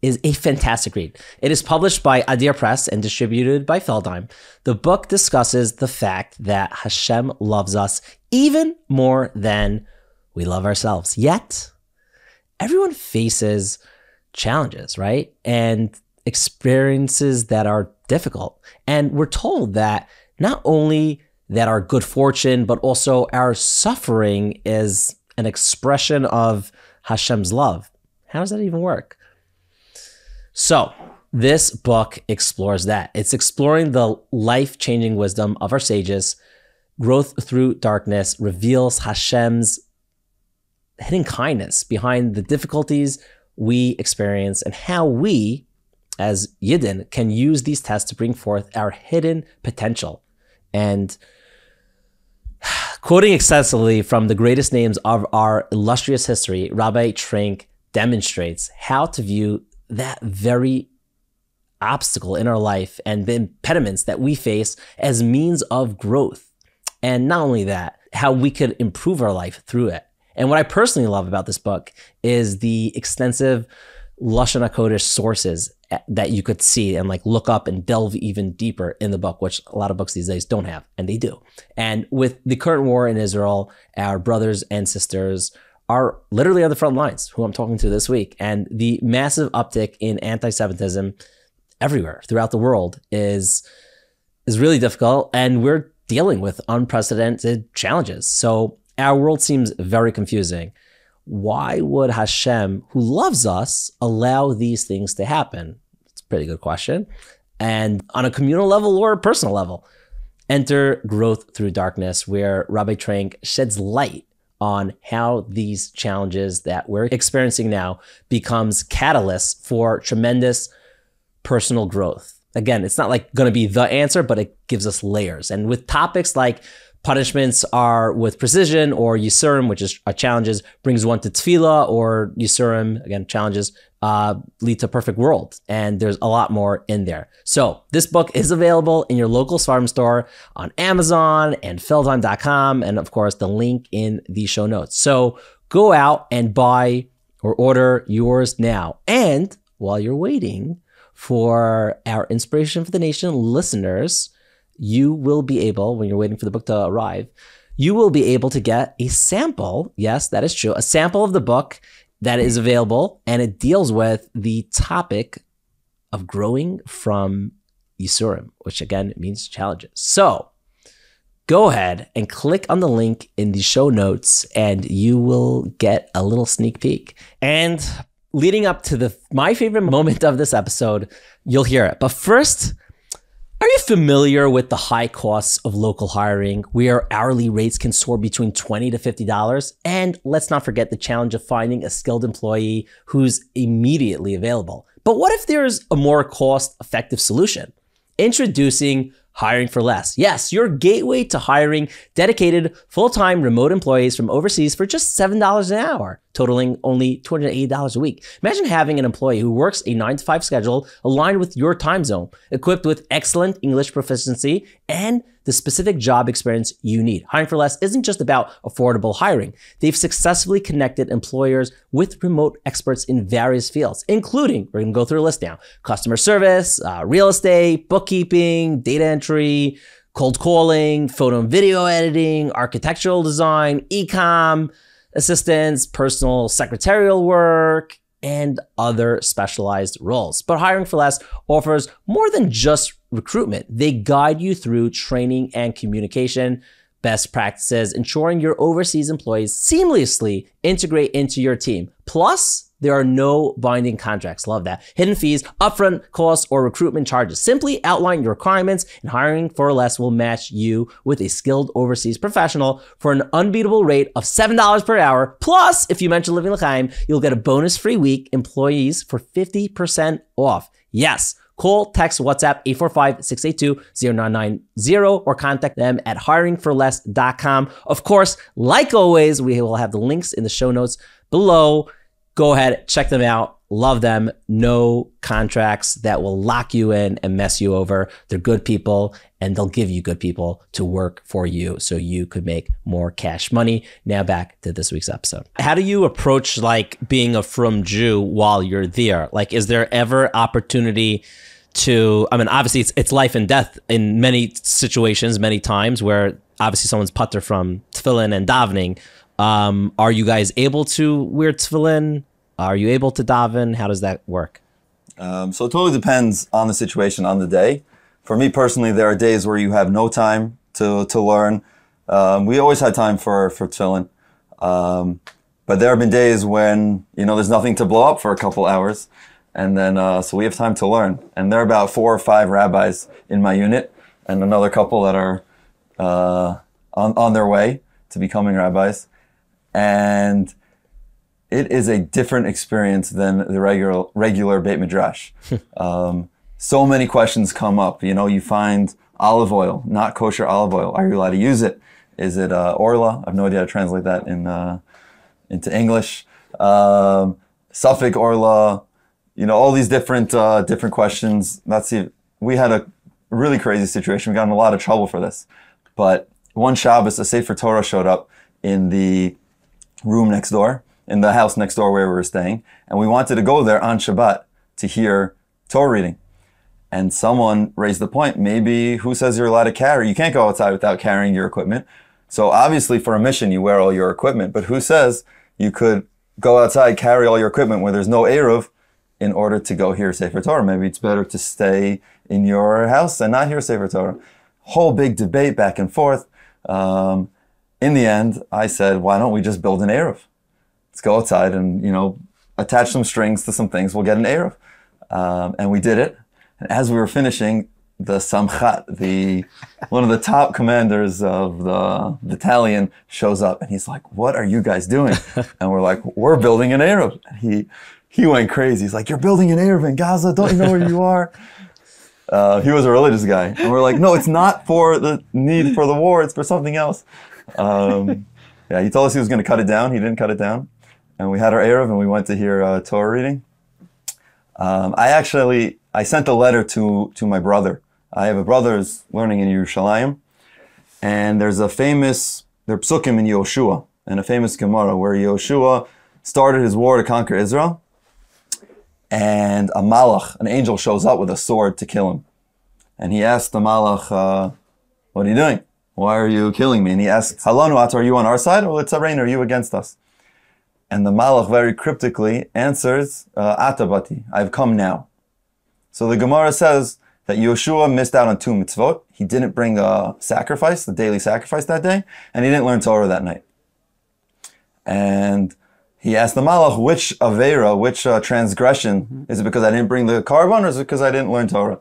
B: is a fantastic read. It is published by Adir Press and distributed by Feldheim. The book discusses the fact that Hashem loves us even more than we love ourselves. Yet, everyone faces challenges, right? And experiences that are difficult. And we're told that not only that our good fortune, but also our suffering is an expression of Hashem's love. How does that even work? So, this book explores that. It's exploring the life changing wisdom of our sages. Growth through darkness reveals Hashem's hidden kindness behind the difficulties we experience and how we, as Yidden can use these tests to bring forth our hidden potential. And quoting extensively from the greatest names of our illustrious history, Rabbi Trenk demonstrates how to view that very obstacle in our life and the impediments that we face as means of growth. And not only that, how we could improve our life through it. And what I personally love about this book is the extensive Lashon HaKodesh sources that you could see and like look up and delve even deeper in the book, which a lot of books these days don't have, and they do. And with the current war in Israel, our brothers and sisters are literally on the front lines, who I'm talking to this week. And the massive uptick in anti Semitism everywhere throughout the world is, is really difficult. And we're dealing with unprecedented challenges. So our world seems very confusing. Why would Hashem, who loves us, allow these things to happen? Pretty good question. And on a communal level or a personal level, enter growth through darkness, where Rabbi Trenk sheds light on how these challenges that we're experiencing now becomes catalysts for tremendous personal growth. Again, it's not like going to be the answer, but it gives us layers. And with topics like punishments are with precision or Yisurim, which is a challenges, brings one to tefillah or Yisurim, again, challenges, uh, lead to perfect world. And there's a lot more in there. So this book is available in your local Sfarim store on Amazon and Feldheim.com. And of course, the link in the show notes. So go out and buy or order yours now. And while you're waiting for our Inspiration for the Nation listeners, you will be able, when you're waiting for the book to arrive, you will be able to get a sample. Yes, that is true. A sample of the book that is available, and it deals with the topic of growing from Yisurim, which again means challenges. So go ahead and click on the link in the show notes, and you will get a little sneak peek. And leading up to the my favorite moment of this episode, you'll hear it. But first, are you familiar with the high costs of local hiring, where hourly rates can soar between 20 to $50? And let's not forget the challenge of finding a skilled employee who's immediately available. But what if there's a more cost effective solution? Introducing hiring for less. Yes, your gateway to hiring dedicated full time remote employees from overseas for just $7 an hour, totaling only $280 a week. Imagine having an employee who works a 9 to 5 schedule aligned with your time zone, equipped with excellent English proficiency and the specific job experience you need. Hiring for Less isn't just about affordable hiring. They've successfully connected employers with remote experts in various fields, including, we're to go through a list now, customer service, uh, real estate, bookkeeping, data entry, cold calling, photo and video editing, architectural design, ecom assistance, personal secretarial work, and other specialized roles. But Hiring for Less offers more than just recruitment. They guide you through training and communication best practices, ensuring your overseas employees seamlessly integrate into your team. Plus, there are no binding contracts. Love that. Hidden fees, upfront costs, or recruitment charges. Simply outline your requirements, and hiring for less will match you with a skilled overseas professional for an unbeatable rate of $7 per hour. Plus, if you mention Living L'Chaim, you'll get a bonus free week employees for 50% off. Yes. Call, text, WhatsApp 845-682-0990 or contact them at hiringforless.com. Of course, like always, we will have the links in the show notes below. Go ahead, check them out. Love them. No contracts that will lock you in and mess you over. They're good people and they'll give you good people to work for you so you could make more cash money. Now back to this week's episode. How do you approach like being a frum Jew while you're there? Like, is there ever opportunity to, I mean, obviously it's, it's life and death in many situations, many times where obviously someone's putter from tefillin and davening. Um, are you guys able to wear tefillin? Are you able to daven? How does that work?
C: Um, so it totally depends on the situation, on the day. For me personally, there are days where you have no time to, to learn. Um, we always had time for, for tefillin. Um, but there have been days when, you know, there's nothing to blow up for a couple hours. And then, uh, so we have time to learn. And there are about four or five rabbis in my unit and another couple that are uh, on, on their way to becoming rabbis. And it is a different experience than the regular regular Beit Midrash. [LAUGHS] um, so many questions come up. You know, you find olive oil, not kosher olive oil. Are you allowed to use it? Is it uh, orla? I have no idea how to translate that in uh, into English. Um, safek orla. You know, all these different uh, different questions. That's the we had a really crazy situation. We got in a lot of trouble for this, but one Shabbos, a Sefer Torah showed up in the room next door, in the house next door where we were staying, and we wanted to go there on Shabbat to hear Torah reading. And someone raised the point, maybe who says you're allowed to carry? You can't go outside without carrying your equipment. So obviously for a mission, you wear all your equipment, but who says you could go outside, carry all your equipment where there's no Eruv in order to go hear Sefer Torah? Maybe it's better to stay in your house and not hear Sefer Torah. Whole big debate back and forth. Um, in the end, I said, why don't we just build an Eruv? Let's go outside and, you know, attach some strings to some things. We'll get an Eruv. Um, and we did it. And as we were finishing, the Samchat, the one of the top commanders of the battalion, shows up and he's like, "What are you guys doing?" [LAUGHS] And we're like, "We're building an Eruv." And he he went crazy. He's like, "You're building an Eruv in Gaza? Don't you know where you are?" Uh, he was a religious guy, and we're like, "No, it's not for the need for the war. It's for something else." Um, [LAUGHS] yeah, he told us he was going to cut it down. He didn't cut it down, and we had our Eruv and we went to hear uh, Torah reading. Um, I actually I sent a letter to to my brother. I have a brother who's learning in Yerushalayim, and there's a famous there psukim in Yoshua and a famous Gemara where Yoshua started his war to conquer Israel, and a malach, an angel, shows up with a sword to kill him, and he asked the malach, uh, "What are you doing? Why are you killing me?" And he asks, "Halanu at, are you on our side, or Litzarain, are you against us?" And the malach very cryptically answers, uh, "Atabati, I've come now." So the Gemara says that Yeshua missed out on two mitzvot. He didn't bring a sacrifice, the daily sacrifice that day, and he didn't learn Torah that night. And he asked the Malach, which Avera, which uh, transgression, mm-hmm. is it because I didn't bring the korban or is it because I didn't learn Torah?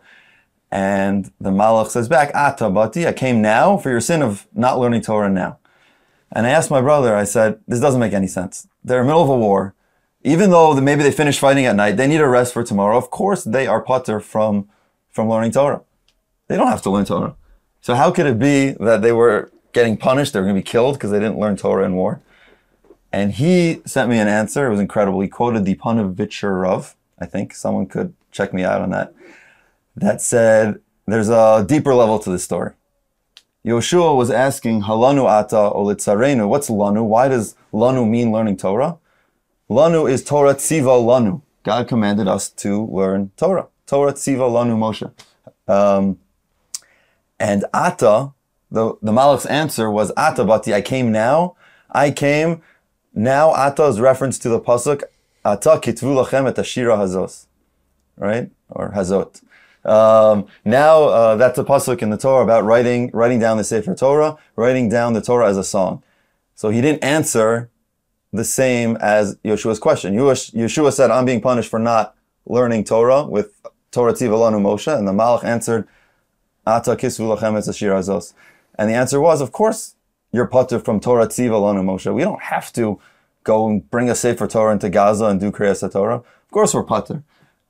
C: And the Malach says back, Ata bati, I came now for your sin of not learning Torah now. And I asked my brother, I said, this doesn't make any sense. They're in the middle of a war. Even though maybe they finished fighting at night, they need a rest for tomorrow. Of course, they are potter from, from learning Torah. They don't have to learn Torah. So how could it be that they were getting punished? They were going to be killed because they didn't learn Torah in war. And he sent me an answer. It was incredible. He quoted the Panovitcher Rav. I think someone could check me out on that. That said, there's a deeper level to this story. Yoshua was asking, Halanu ata olitzarenu. What's lanu? Why does lanu mean learning Torah? Lanu is Torah tziva lanu. God commanded us to learn Torah. Torah tziva lanu Moshe. Um, and ata, the, the Malach's answer was ata bati, I came now. I came. Now ata is reference to the pasuk, ata kitvu lachem et ashira hazos. Right? Or hazot. Um, now uh, that's a pasuk in the Torah about writing writing down the Sefer Torah, writing down the Torah as a song. So he didn't answer the same as Yeshua's question. Yeshua said, I'm being punished for not learning Torah with Torah Tzivalanu Moshe, and the Malach answered, Ata kisvu lachem azos. And the answer was, of course, you're putter from Torah Tzivalanu Moshe. We don't have to go and bring a Sefer Torah into Gaza and do Kriyas Torah. Of course we're putter,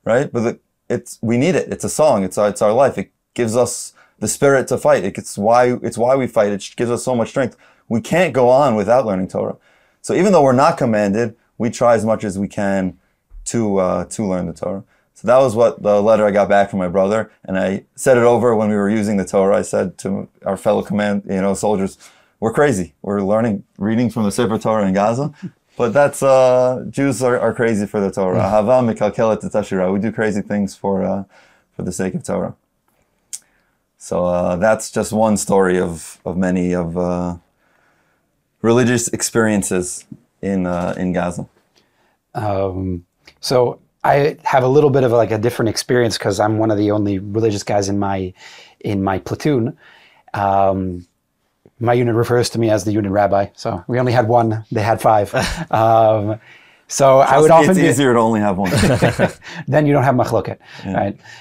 C: right? But the, it's, we need it. It's a song. It's our, it's our life. It gives us the spirit to fight. It's why, it's why we fight. It gives us so much strength. We can't go on without learning Torah. So even though we're not commanded, we try as much as we can to uh, to learn the Torah. So that was what the letter I got back from my brother, and I said it over when we were using the Torah. I said to our fellow command, you know, soldiers, "We're crazy. We're learning, reading from the Sefer Torah in Gaza." But that's uh, Jews are, are crazy for the Torah. Mm. We do crazy things for uh, for the sake of Torah. So uh, that's just one story of of many of uh, religious experiences in uh, in Gaza?
A: Um, so I have a little bit of like a different experience because I'm one of the only religious guys in my in my platoon. Um, my unit refers to me as the unit rabbi, so we only had one. They had five. [LAUGHS] Um, so Trust I would often
C: it's
A: be,
C: easier to only have one. [LAUGHS]
A: then you don't have machloket, yeah.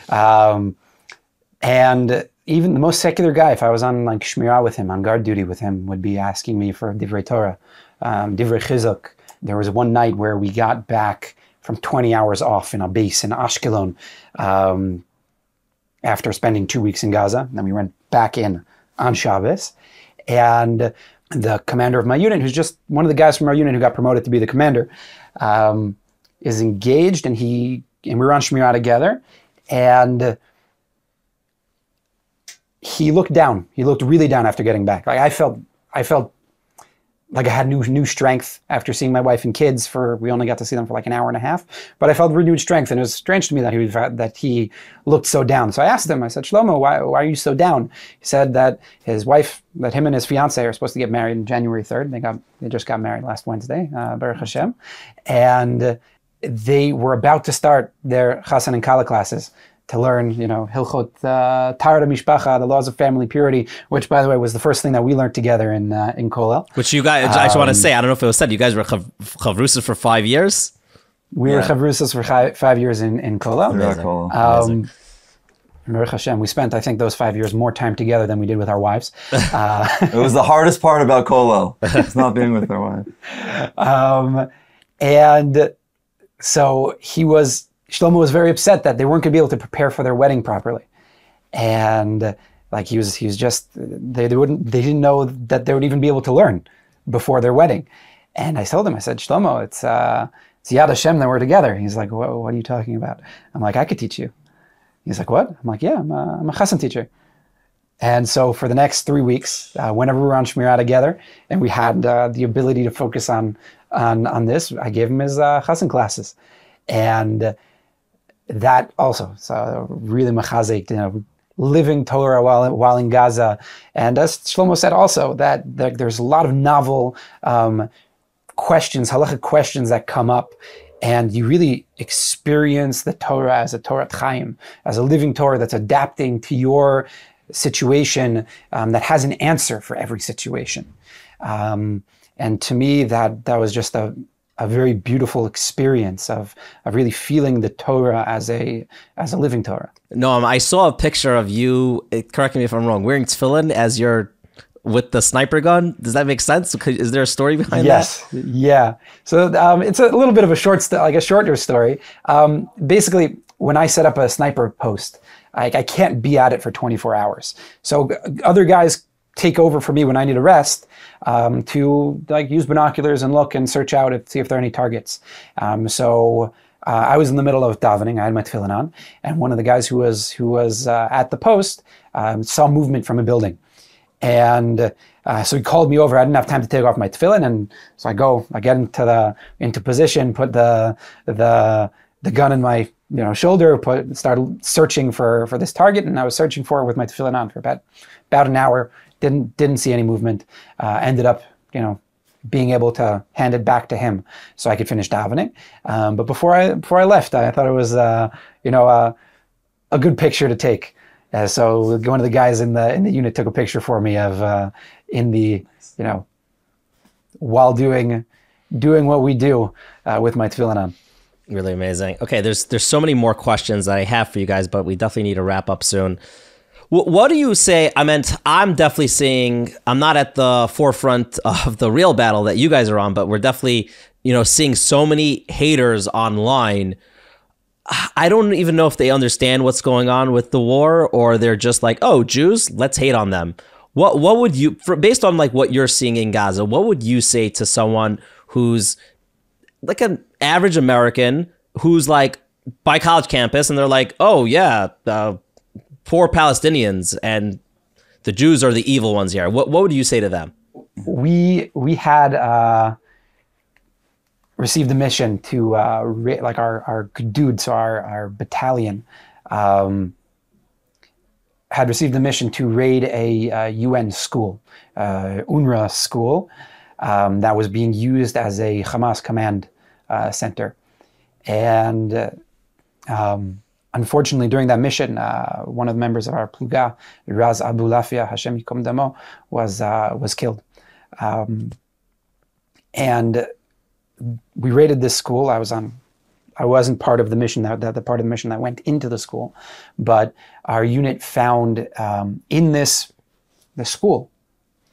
A: right? Um, and even the most secular guy, if I was on like shmirah with him, on guard duty with him, would be asking me for divrei Torah, um, divrei chizuk. There was one night where we got back from 20 hours off in a base in Ashkelon um, after spending two weeks in Gaza. And then we went back in on Shabbos. And the commander of my unit, who's just one of the guys from our unit who got promoted to be the commander, um, is engaged and he and we were on Shmirah together. And he he looked down. He looked really down after getting back. Like I felt, I felt like I had new new strength after seeing my wife and kids for we only got to see them for like an hour and a half, but I felt renewed strength, and it was strange to me that he was, that he looked so down. So I asked him. I said, Shlomo, why, why are you so down? He said that his wife, that him and his fiance are supposed to get married on January third. They got they just got married last Wednesday, uh, Baruch Hashem, and they were about to start their Chassan and Kala classes to learn, you know, Hilchot uh, Taharat Mishpacha, the laws of family purity, which, by the way, was the first thing that we learned together in uh, in Kollel.
B: Which you guys, I just want to
A: Um,
B: say, I don't know if it was said, you guys were chav- chavrusas for five years.
A: We were
C: Yeah.
A: chavrusas for fi- five years in in Kollel.
C: Yeah, cool.
A: Um, Baruch Hashem, we spent, I think, those five years more time together than we did with our wives. [LAUGHS] Uh,
C: It was the hardest part about Kollel. [LAUGHS] It's not being with their wife.
A: um, and so he was, Shlomo was very upset that they weren't going to be able to prepare for their wedding properly. And like he was, he was just, they, they wouldn't, they didn't know that they would even be able to learn before their wedding. And I told him, I said, Shlomo, it's, uh, it's Yad Hashem that we're together. He's like, what, what are you talking about? I'm like, I could teach you. He's like, what? I'm like, yeah, I'm a, I'm a chassan teacher. And so for the next three weeks, uh, whenever we were on Shmirah together, and we had uh, the ability to focus on on on this, I gave him his uh, chassan classes, and that also. So really machazik, you know, living Torah while while in Gaza, and as Shlomo said also that, there's a lot of novel um, questions, halachic questions that come up, and you really experience the Torah as a Torah Chaim, as a living Torah that's adapting to your situation, um, that has an answer for every situation. Um, and to me, that that was just a a very beautiful experience of, of really feeling the Torah as a as a living Torah.
B: No, I saw a picture of you, eh, correct me if I'm wrong, wearing tefillin as you're with the sniper gun. Does that make sense? Is there a story behind
A: yes yeah so um, it's a little bit of a short like a shorter story um, basically when i set up a sniper post I, I can't be at it for 24 hours so other guys take over for me when i need a rest um, to like use binoculars and look and search out and see if there are any targets um, so uh, I was in the middle of davening. I had my tefillin on, and one of the guys who was who was uh, at the post um, saw movement from a building, and uh, so he called me over. I didn't have time to take off my tefillin, and so I go, I get into the into position, put the the the gun in my you know shoulder, put started searching for for this target, and I was searching for it with my tefillin on for about about an hour. Didn't didn't see any movement. Uh, ended up you know being able to hand it back to him so I could finish davening. Um, but before I before I left, I thought it was uh, you know uh, a good picture to take. Uh, so one of the guys in the in the unit took a picture for me of uh, in the you know while doing doing what we do uh, with my tefillin on.
B: Really amazing. Okay, there's there's so many more questions that I have for you guys, but we definitely need to wrap up soon. Wh- What do you say? I meant I'm definitely seeing. I'm not at the forefront of the real battle that you guys are on, but we're definitely you know seeing so many haters online. I don't even know if they understand what's going on with the war, or they're just like, "Oh, Jews, let's hate on them." What what would you, for, based on like what you're seeing in Gaza, what would you say to someone who's like an average American who's like by college campus and they're like, oh yeah, uh, poor Palestinians and the Jews are the evil ones here. What what would you say to them?
A: we we had uh, received a mission to uh, ra- like our our dude, so our our battalion um, had received a mission to raid a uh, UN school, uh, UNRWA school, um, that was being used as a Hamas command uh, center, and. Uh, um, unfortunately, during that mission, uh, one of the members of our pluga, Raz Abu Lafia Hashem Yikom Damo, was uh, was killed. Um, and we raided this school. I was on. I wasn't part of the mission that, that the part of the mission that went into the school, but our unit found um, in this the school,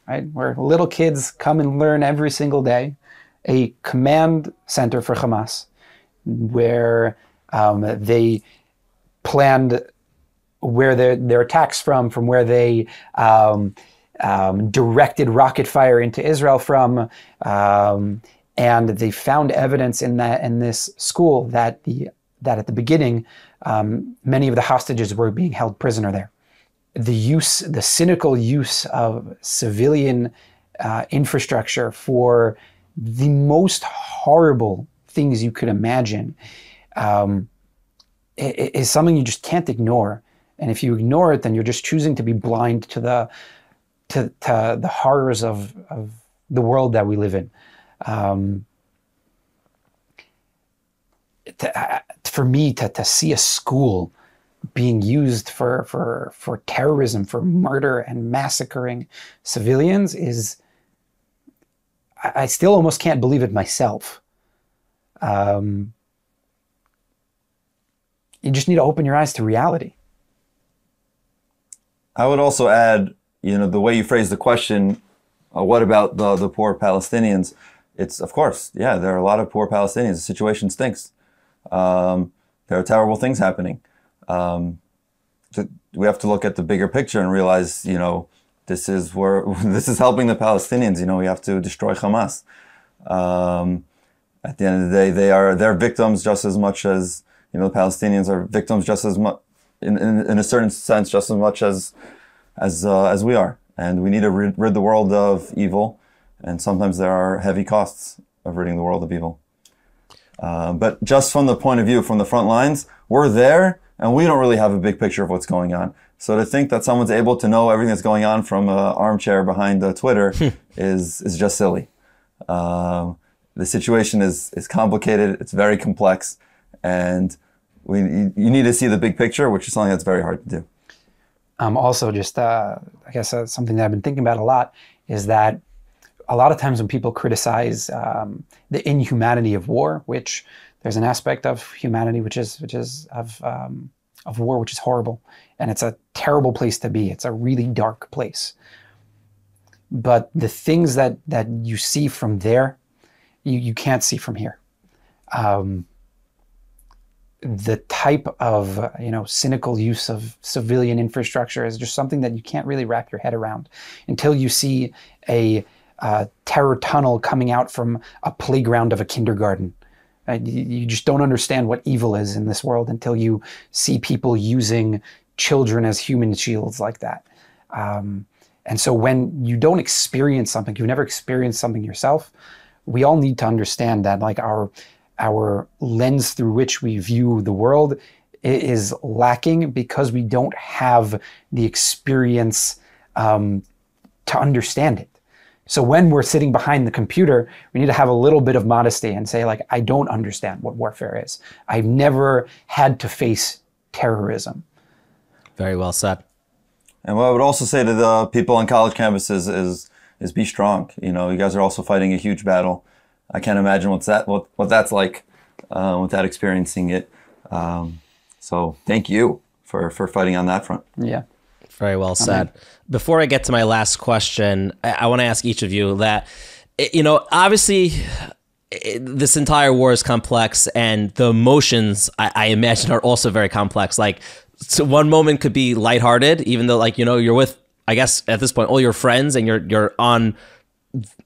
A: right, where little kids come and learn every single day, a command center for Hamas, where um, they planned where their, their attacks from, from where they um, um, directed rocket fire into Israel from, um, and they found evidence in that in this school that the that at the beginning um, many of the hostages were being held prisoner there, the use, the cynical use of civilian uh, infrastructure for the most horrible things you could imagine um, is something you just can't ignore. And if you ignore it, then you're just choosing to be blind to the to, to the horrors of, of the world that we live in. Um, to, uh, for me, to, to see a school being used for, for, for terrorism, for murder and massacring civilians is, I, I still almost can't believe it myself. Um, you just need to open your eyes to reality.
C: I would also add, you know, the way you phrase the question, uh, what about the, the poor Palestinians? It's, of course, yeah, there are a lot of poor Palestinians. The situation stinks. Um, there are terrible things happening. Um, we have to look at the bigger picture and realize, you know, this is where [LAUGHS] this is helping the Palestinians. You know, we have to destroy Hamas. Um, at the end of the day, they are they're victims just as much as you know the Palestinians are victims just as much in, in, in a certain sense just as much as as uh, as we are. And we need to rid, rid the world of evil. And sometimes there are heavy costs of ridding the world of evil. Uh, but just from the point of view from the front lines, we're there and we don't really have a big picture of what's going on. So to think that someone's able to know everything that's going on from an armchair behind uh, Twitter is is just silly. Um, the situation is is complicated. It's very complex, and we you, need to see the big picture, which is something that's very hard to do.
A: Um, also, just uh, I guess uh, something that I've been thinking about a lot is that a lot of times when people criticize um, the inhumanity of war, which there's an aspect of humanity which is which is of um, of war which is horrible, and it's a terrible place to be. It's a really dark place. But the things that that you see from there, you you can't see from here. Um, the type of you know cynical use of civilian infrastructure is just something that you can't really wrap your head around until you see a uh, terror tunnel coming out from a playground of a kindergarten. Uh, you, you just don't understand what evil is in this world until you see people using children as human shields like that. Um, and so when you don't experience something, you've never experienced something yourself, we all need to understand that like our our lens through which we view the world is lacking because we don't have the experience um, to understand it. So when we're sitting behind the computer, we need to have a little bit of modesty and say, like, I don't understand what warfare is. I've never had to face terrorism.
B: Very well said.
C: And what I would also say to the people on college campuses is, is be strong. You know, you guys are also fighting a huge battle. I can't imagine what's that what, what that's like uh, without experiencing it. Um, so thank you for for fighting on that front.
A: Yeah.
B: Very well said. Before I get to my last question, I, I want to ask each of you that, you know, obviously this entire war is complex and the emotions I, I, imagine are also very complex. Like so one moment could be lighthearted, even though like, you know, you're with, I guess at this point, all your friends and you're, you're on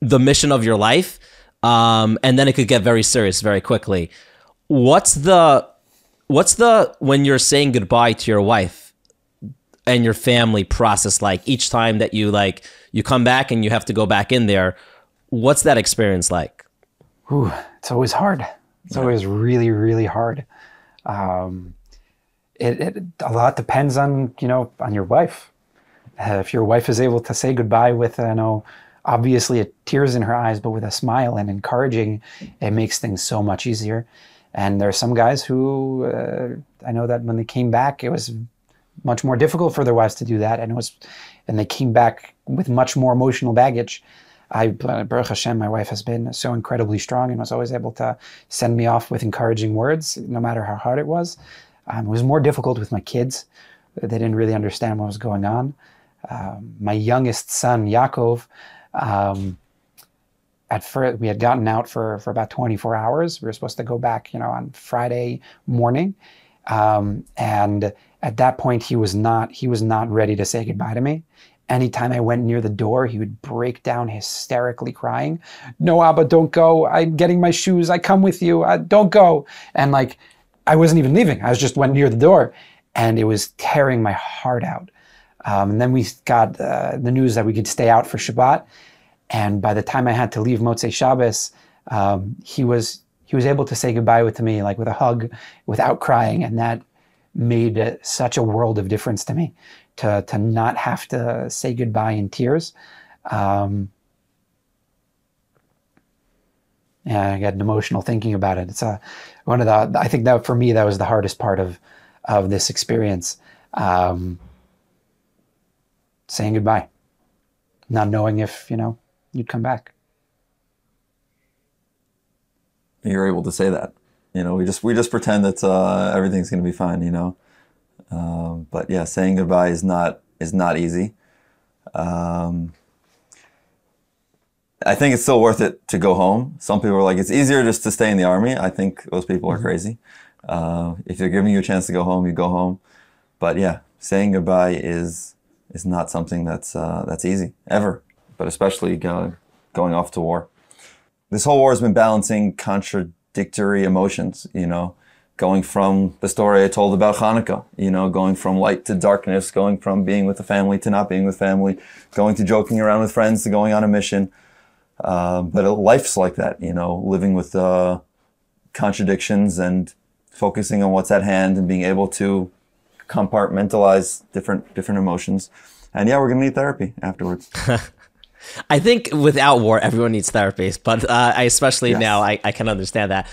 B: the mission of your life. Um, and then it could get very serious very quickly. What's the, what's the, when you're saying goodbye to your wife, and your family process like each time that you like you come back and you have to go back in there what's that experience like
A: Ooh, it's always hard it's yeah. always really really hard um, it, it, a lot depends on you know on your wife uh, if your wife is able to say goodbye with you know obviously tears in her eyes but with a smile and encouraging it makes things so much easier and there are some guys who uh, i know that when they came back it was much more difficult for their wives to do that, and it was, and they came back with much more emotional baggage. I, Baruch Hashem, my wife has been so incredibly strong and was always able to send me off with encouraging words, no matter how hard it was. Um, it was more difficult with my kids; they didn't really understand what was going on. Um, my youngest son, Yaakov, um, at first we had gotten out for for about 24 hours. We were supposed to go back, you know, on Friday morning, um, and at that point he was not he was not ready to say goodbye to me. Anytime i went near the door he would break down hysterically crying no abba don't go. I'm getting my shoes. I come with you. I, don't go. And like i wasn't even leaving. I was just went near the door and it was tearing my heart out Um, and then we got uh, the news that we could stay out for Shabbat. And by the time I had to leave Motzei Shabbos, um, he was he was able to say goodbye with me, like with a hug, without crying, and that made uh, such a world of difference to me to to not have to say goodbye in tears. Um, yeah, I got emotional thinking about it. It's a one of the. I think that for me that was the hardest part of of this experience. Um, saying goodbye, not knowing if you know you'd come back.
C: You're able to say that. You know, we just we just pretend that uh, everything's going to be fine. You know, um, but yeah, saying goodbye is not is not easy. Um, I think it's still worth it to go home. Some people are like, it's easier just to stay in the army. I think those people are crazy. Uh, if they're giving you a chance to go home, you go home. But yeah, saying goodbye is is not something that's uh, that's easy ever. But especially go, going off to war. This whole war has been balancing contradictory emotions. You know, going from the story I told about Hanukkah. You know, going from light to darkness, going from being with the family to not being with family, going to joking around with friends to going on a mission uh, but life's like that, you know, living with uh, contradictions and focusing on what's at hand and being able to compartmentalize different different emotions. And yeah, we're gonna need therapy afterwards. [LAUGHS]
B: I think without war, everyone needs therapy, but uh, I especially yes. now I, I can understand that.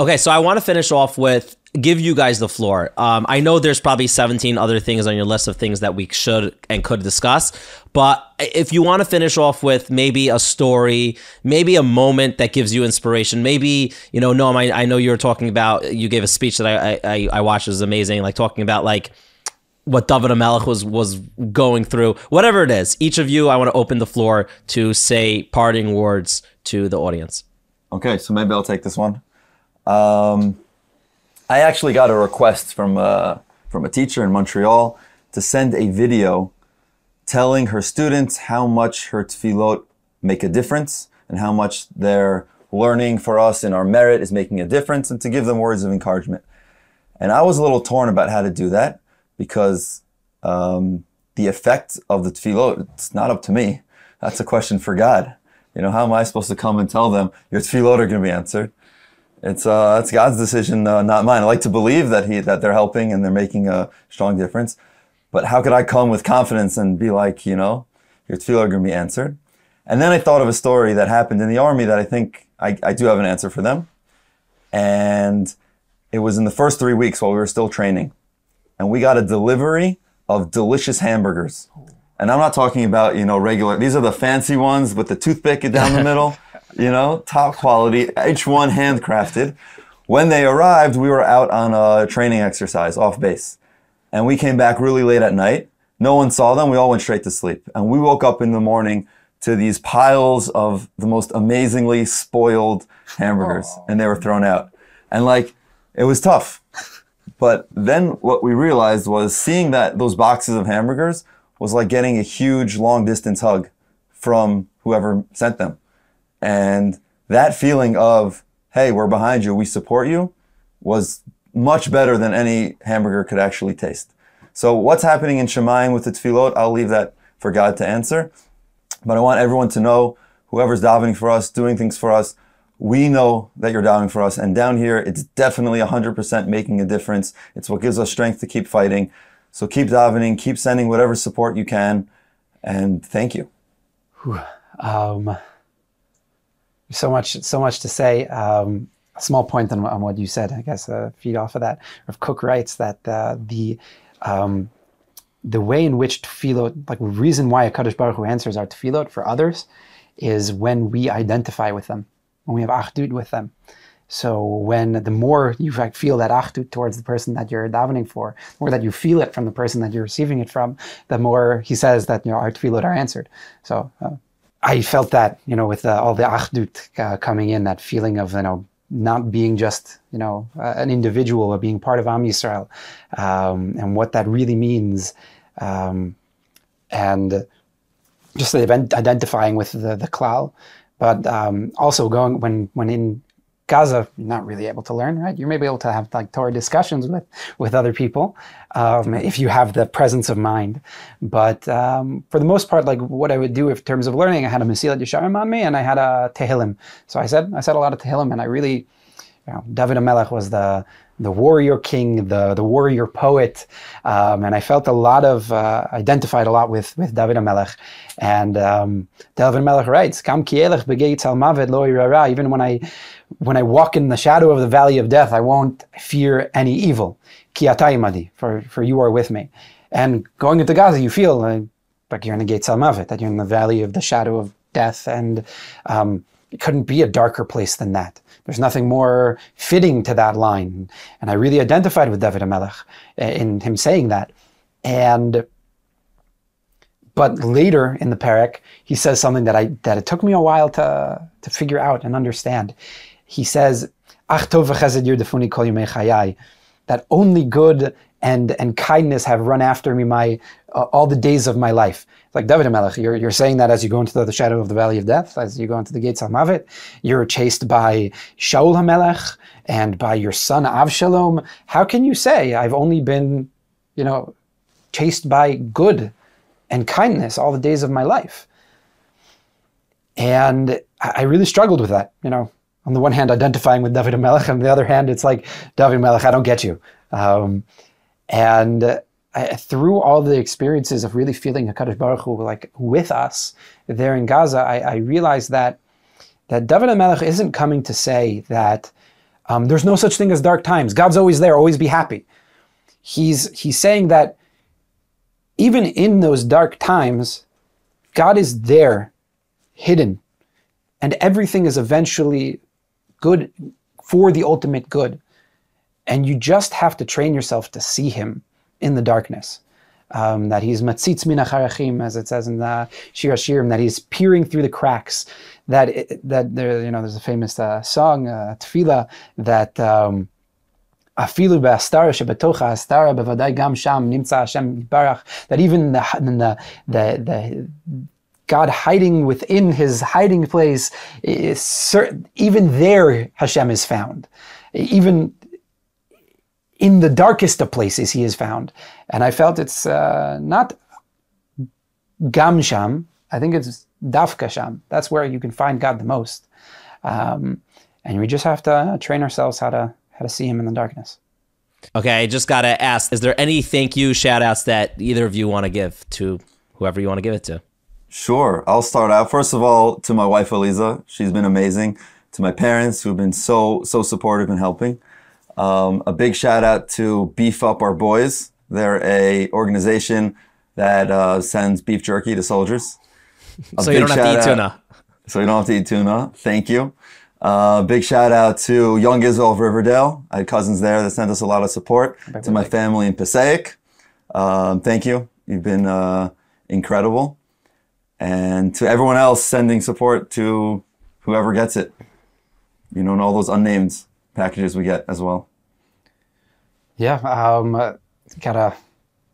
B: Okay, so I want to finish off with give you guys the floor. Um, I know there's probably 17 other things on your list of things that we should and could discuss, but if you want to finish off with maybe a story, maybe a moment that gives you inspiration, maybe you know, Noam, I, I know you were talking about. You gave a speech that I I, I watched was amazing, like talking about like what David HaMelech was was going through. Whatever it is, each of you, I want to open the floor to say parting words to the audience.
C: Okay, so maybe I'll take this one. Um, I actually got a request from uh, from a teacher in Montreal to send a video telling her students how much her tefillot make a difference and how much their learning for us in our merit is making a difference and to give them words of encouragement. And I was a little torn about how to do that because um, the effect of the tefillot, it's not up to me. That's a question for God. You know, how am I supposed to come and tell them your tefillot are going to be answered? It's uh, it's God's decision, uh, not mine. I like to believe that he that they're helping and they're making a strong difference. But how could I come with confidence and be like, you know, your tefillah are going to be answered? And then I thought of a story that happened in the army that I think I, I do have an answer for them. And it was in the first three weeks while we were still training. And we got a delivery of delicious hamburgers. And I'm not talking about, you know, regular, these are the fancy ones with the toothpick down the [LAUGHS] middle you know, top quality, each one handcrafted. When they arrived, we were out on a training exercise off base. And we came back really late at night. No one saw them. We all went straight to sleep. And we woke up in the morning to these piles of the most amazingly spoiled hamburgers Aww. and they were thrown out. And like, it was tough. But then what we realized was seeing that those boxes of hamburgers was like getting a huge long distance hug from whoever sent them. And that feeling of, hey, we're behind you, we support you, was much better than any hamburger could actually taste. So what's happening in Shemayim with the tefillot, I'll leave that for God to answer. But I want everyone to know, whoever's davening for us, doing things for us, we know that you're davening for us. And down here, it's definitely 100% making a difference. It's what gives us strength to keep fighting. So keep davening, keep sending whatever support you can. And thank you.
A: Um, so much, so much to say. Um, a small point on, on, what you said, I guess, uh, feed off of that. If Kook writes that uh, the um, the way in which tefillot, like the reason why HaKadosh Baruch Hu answers our tefillot for others, is when we identify with them, when we have achdut with them. So when the more you feel that achdut towards the person that you're davening for, or that you feel it from the person that you're receiving it from, the more he says that you know our tefillot are answered. So uh, I felt that, you know, with uh, all the achdut uh, coming in, that feeling of, you know, not being just, you know, uh, an individual, but being part of Am Yisrael, um, and what that really means, um, and just identifying with the the klal, but um, also going when when in Gaza, you're not really able to learn, right? You're maybe able to have like Torah discussions with with other people um, if you have the presence of mind. But um, for the most part, like what I would do in terms of learning, I had a Mesilat Yesharim on me, and I had a Tehillim. So I said I said a lot of Tehillim, and I really, you know, David HaMelech was the the warrior king, the the warrior poet, um, and I felt a lot of uh, identified a lot with with David HaMelech, and um, David HaMelech writes, "Kam lo Even when I when I walk in the shadow of the valley of death, I won't fear any evil. Ki for for you are with me. And going into Gaza, you feel like, like you're in the gates of mavet, that you're in the valley of the shadow of death, and um, it couldn't be a darker place than that. There's nothing more fitting to that line. And I really identified with David HaMelech in him saying that. And but later in the perek, he says something that I that it took me a while to to figure out and understand. He says, that only good and and kindness have run after me my uh, all the days of my life. It's like David Melech, you're, you're saying that as you go into the, the, shadow of the valley of death, as you go into the gates of Mavet, you're chased by Shaul HaMelech and by your son Avshalom. How can you say I've only been, you know, chased by good and kindness all the days of my life? And I really struggled with that, you know. On the one hand, identifying with David Melech, on the other hand, it's like David Melech, I don't get you. Um, and I, through all the experiences of really feeling Hakadosh Baruch Hu like with us there in Gaza, I, I realized that that David Melech isn't coming to say that um, there's no such thing as dark times. God's always there. Always be happy. He's he's saying that even in those dark times, God is there, hidden, and everything is eventually good for the ultimate good. And you just have to train yourself to see him in the darkness. Um, that he's matzitz min as it says in the Shir Hashirim, that he's peering through the cracks. That it, that there, you know, there's a famous uh, song, uh, tefillah, that um, afilu. That even the the, the God hiding within His hiding place, even there Hashem is found. Even in the darkest of places he is found. And I felt it's uh, not Gamsham, I think it's Dafkasham. That's where you can find God the most. Um, and we just have to train ourselves how to how to see him in the darkness.
B: Okay, I just gotta ask: Is there any thank you shout outs that either of you want to give to whoever you want to give it to?
C: Sure, I'll start out. First of all, to my wife Eliza, she's been amazing. To my parents, who've been so so supportive and helping. Um, a big shout out to Beef Up Our Boys. They're a organization that uh, sends beef jerky to soldiers.
B: A so you don't have to eat tuna. Out,
C: so you don't have to eat tuna. Thank you. Uh, big shout out to Young Israel of Riverdale. I had cousins there that sent us a lot of support. to my family in Passaic. Um, thank you. You've been uh, incredible. And to everyone else sending support to whoever gets it. You know, and all those unnamed packages we get as well.
A: Yeah, um, uh, gotta.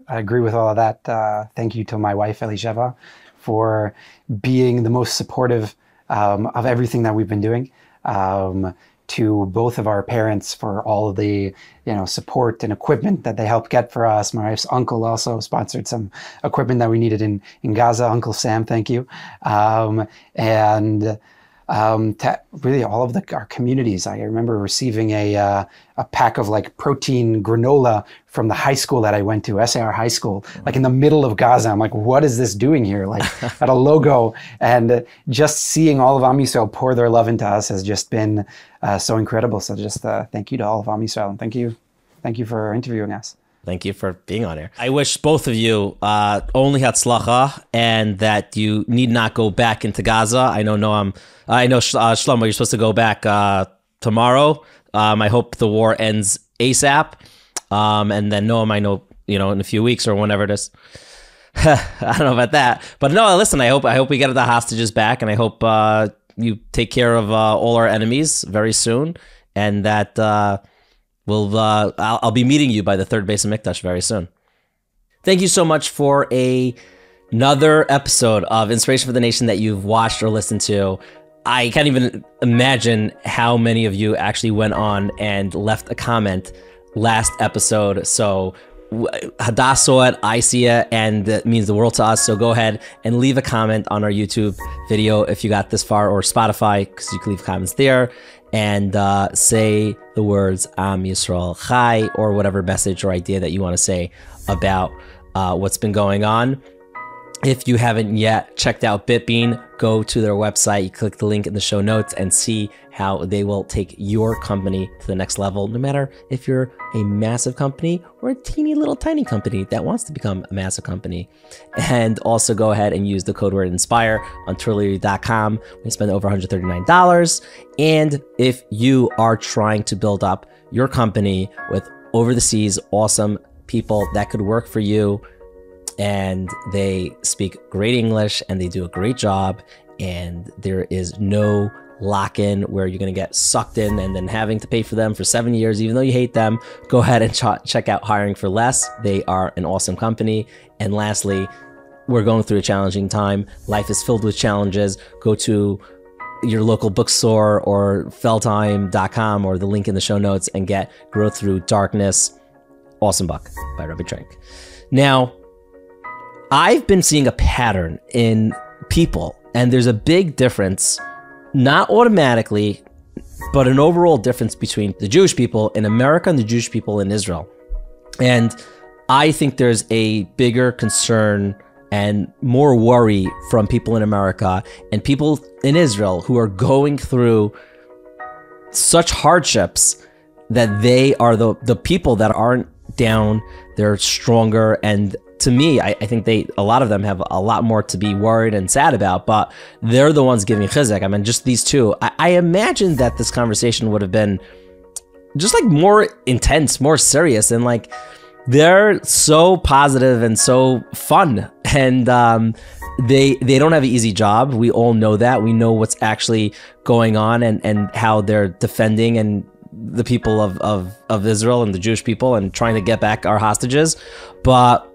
A: I agree with all of that. Uh, thank you to my wife Elisheva for being the most supportive um, of everything that we've been doing. Um, to both of our parents for all of the you know support and equipment that they helped get for us. My wife's uncle also sponsored some equipment that we needed in in Gaza. Uncle Sam, thank you. Um, and um, to really all of the, our communities. I remember receiving a, uh, a pack of like protein granola from the high school that I went to, SAR High School, like in the middle of Gaza. I'm like, what is this doing here? Like [LAUGHS] at a logo. And just seeing all of Am Yisrael pour their love into us has just been uh, so incredible. So just uh, thank you to all of Am Yisrael and thank you. Thank you for interviewing us.
B: Thank you for being on here. I wish both of you uh, only hatzlacha and that you need not go back into Gaza. I know Noam, I know uh, Shlomo, you're supposed to go back uh, tomorrow. Um, I hope the war ends ASAP. Um, and then Noam, I know, you know, in a few weeks or whenever it is. [LAUGHS] I don't know about that, but no. Listen, I hope I hope we get the hostages back, and I hope uh, you take care of uh, all our enemies very soon, and that uh, We'll uh, I'll, I'll, be meeting you by the third Beis HaMikdash very soon. Thank you so much for a another episode of Inspiration for the Nation that you've watched or listened to. I can't even imagine how many of you actually went on and left a comment last episode. So Hadass saw it, I see it, and it means the world to us. So go ahead and leave a comment on our YouTube video if you got this far, or Spotify, because you can leave comments there, and uh, say the words Am Yisrael Chai, or whatever message or idea that you want to say about uh, what's been going on. If you haven't yet checked out Bitbean, go to their website, you click the link in the show notes and see how they will take your company to the next level, no matter if you're a massive company or a teeny little tiny company that wants to become a massive company. And also go ahead and use the code word INSPIRE on twilio.com. We spend over $139. And if you are trying to build up your company with over the seas awesome people that could work for you, and they speak great English and they do a great job. And there is no lock in where you're going to get sucked in and then having to pay for them for seven years, even though you hate them. Go ahead and ch- check out Hiring for Less. They are an awesome company. And lastly, we're going through a challenging time. Life is filled with challenges. Go to your local bookstore or feldheim.com or the link in the show notes and get Growth Through Darkness. Awesome book by Rabbi Trenk. Now, I've been seeing a pattern in people, and there's a big difference, not automatically, but an overall difference between the Jewish people in America and the Jewish people in Israel. And I think there's a bigger concern and more worry from people in America and people in Israel who are going through such hardships that they are the, the people that aren't down, they're stronger, and to me, I, I, think they a lot of them have a lot more to be worried and sad about, but they're the ones giving chizuk. I mean, just these two. I, I imagine that this conversation would have been just like more intense, more serious, and like they're so positive and so fun, and um, they they don't have an easy job. We all know that. We know what's actually going on and and how they're defending and the people of, of, of Israel and the Jewish people and trying to get back our hostages. But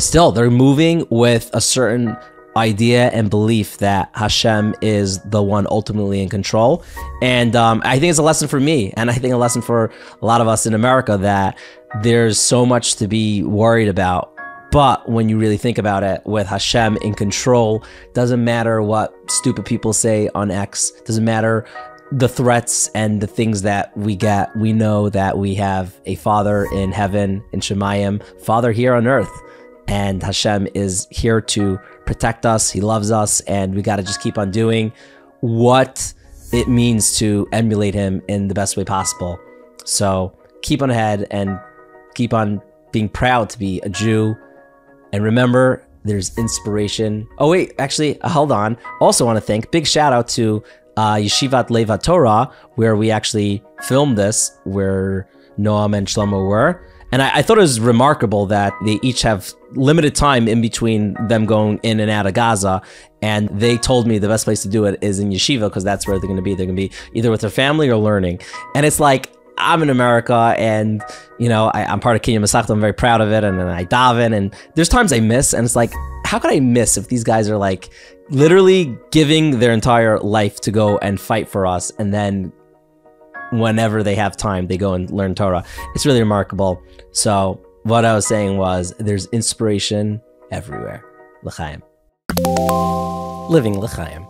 B: still, they're moving with a certain idea and belief that Hashem is the one ultimately in control. And um, I think it's a lesson for me, and I think a lesson for a lot of us in America that there's so much to be worried about. But when you really think about it, with Hashem in control, doesn't matter what stupid people say on X, doesn't matter the threats and the things that we get. We know that we have a Father in heaven, in Shemayim, Father here on earth and Hashem is here to protect us. He loves us, and we got to just keep on doing what it means to emulate Him in the best way possible. So keep on ahead and keep on being proud to be a Jew. And remember, there's inspiration. Oh, wait, actually, hold on. Also, want to thank big shout out to uh, Yeshivat Lev HaTorah, where we actually filmed this, where Noam and Shlomo were. And I, I, thought it was remarkable that they each have limited time in between them going in and out of Gaza. And they told me the best place to do it is in yeshiva because that's where they're going to be. They're going to be either with their family or learning. And it's like, I'm in America and, you know, I, am part of Kinyan Masechta. I'm very proud of it. And then I daven. And there's times I miss. And it's like, how could I miss if these guys are like literally giving their entire life to go and fight for us and then whenever they have time, they go and learn Torah. It's really remarkable. So what I was saying was there's inspiration everywhere. L'chaim. Living L'chaim.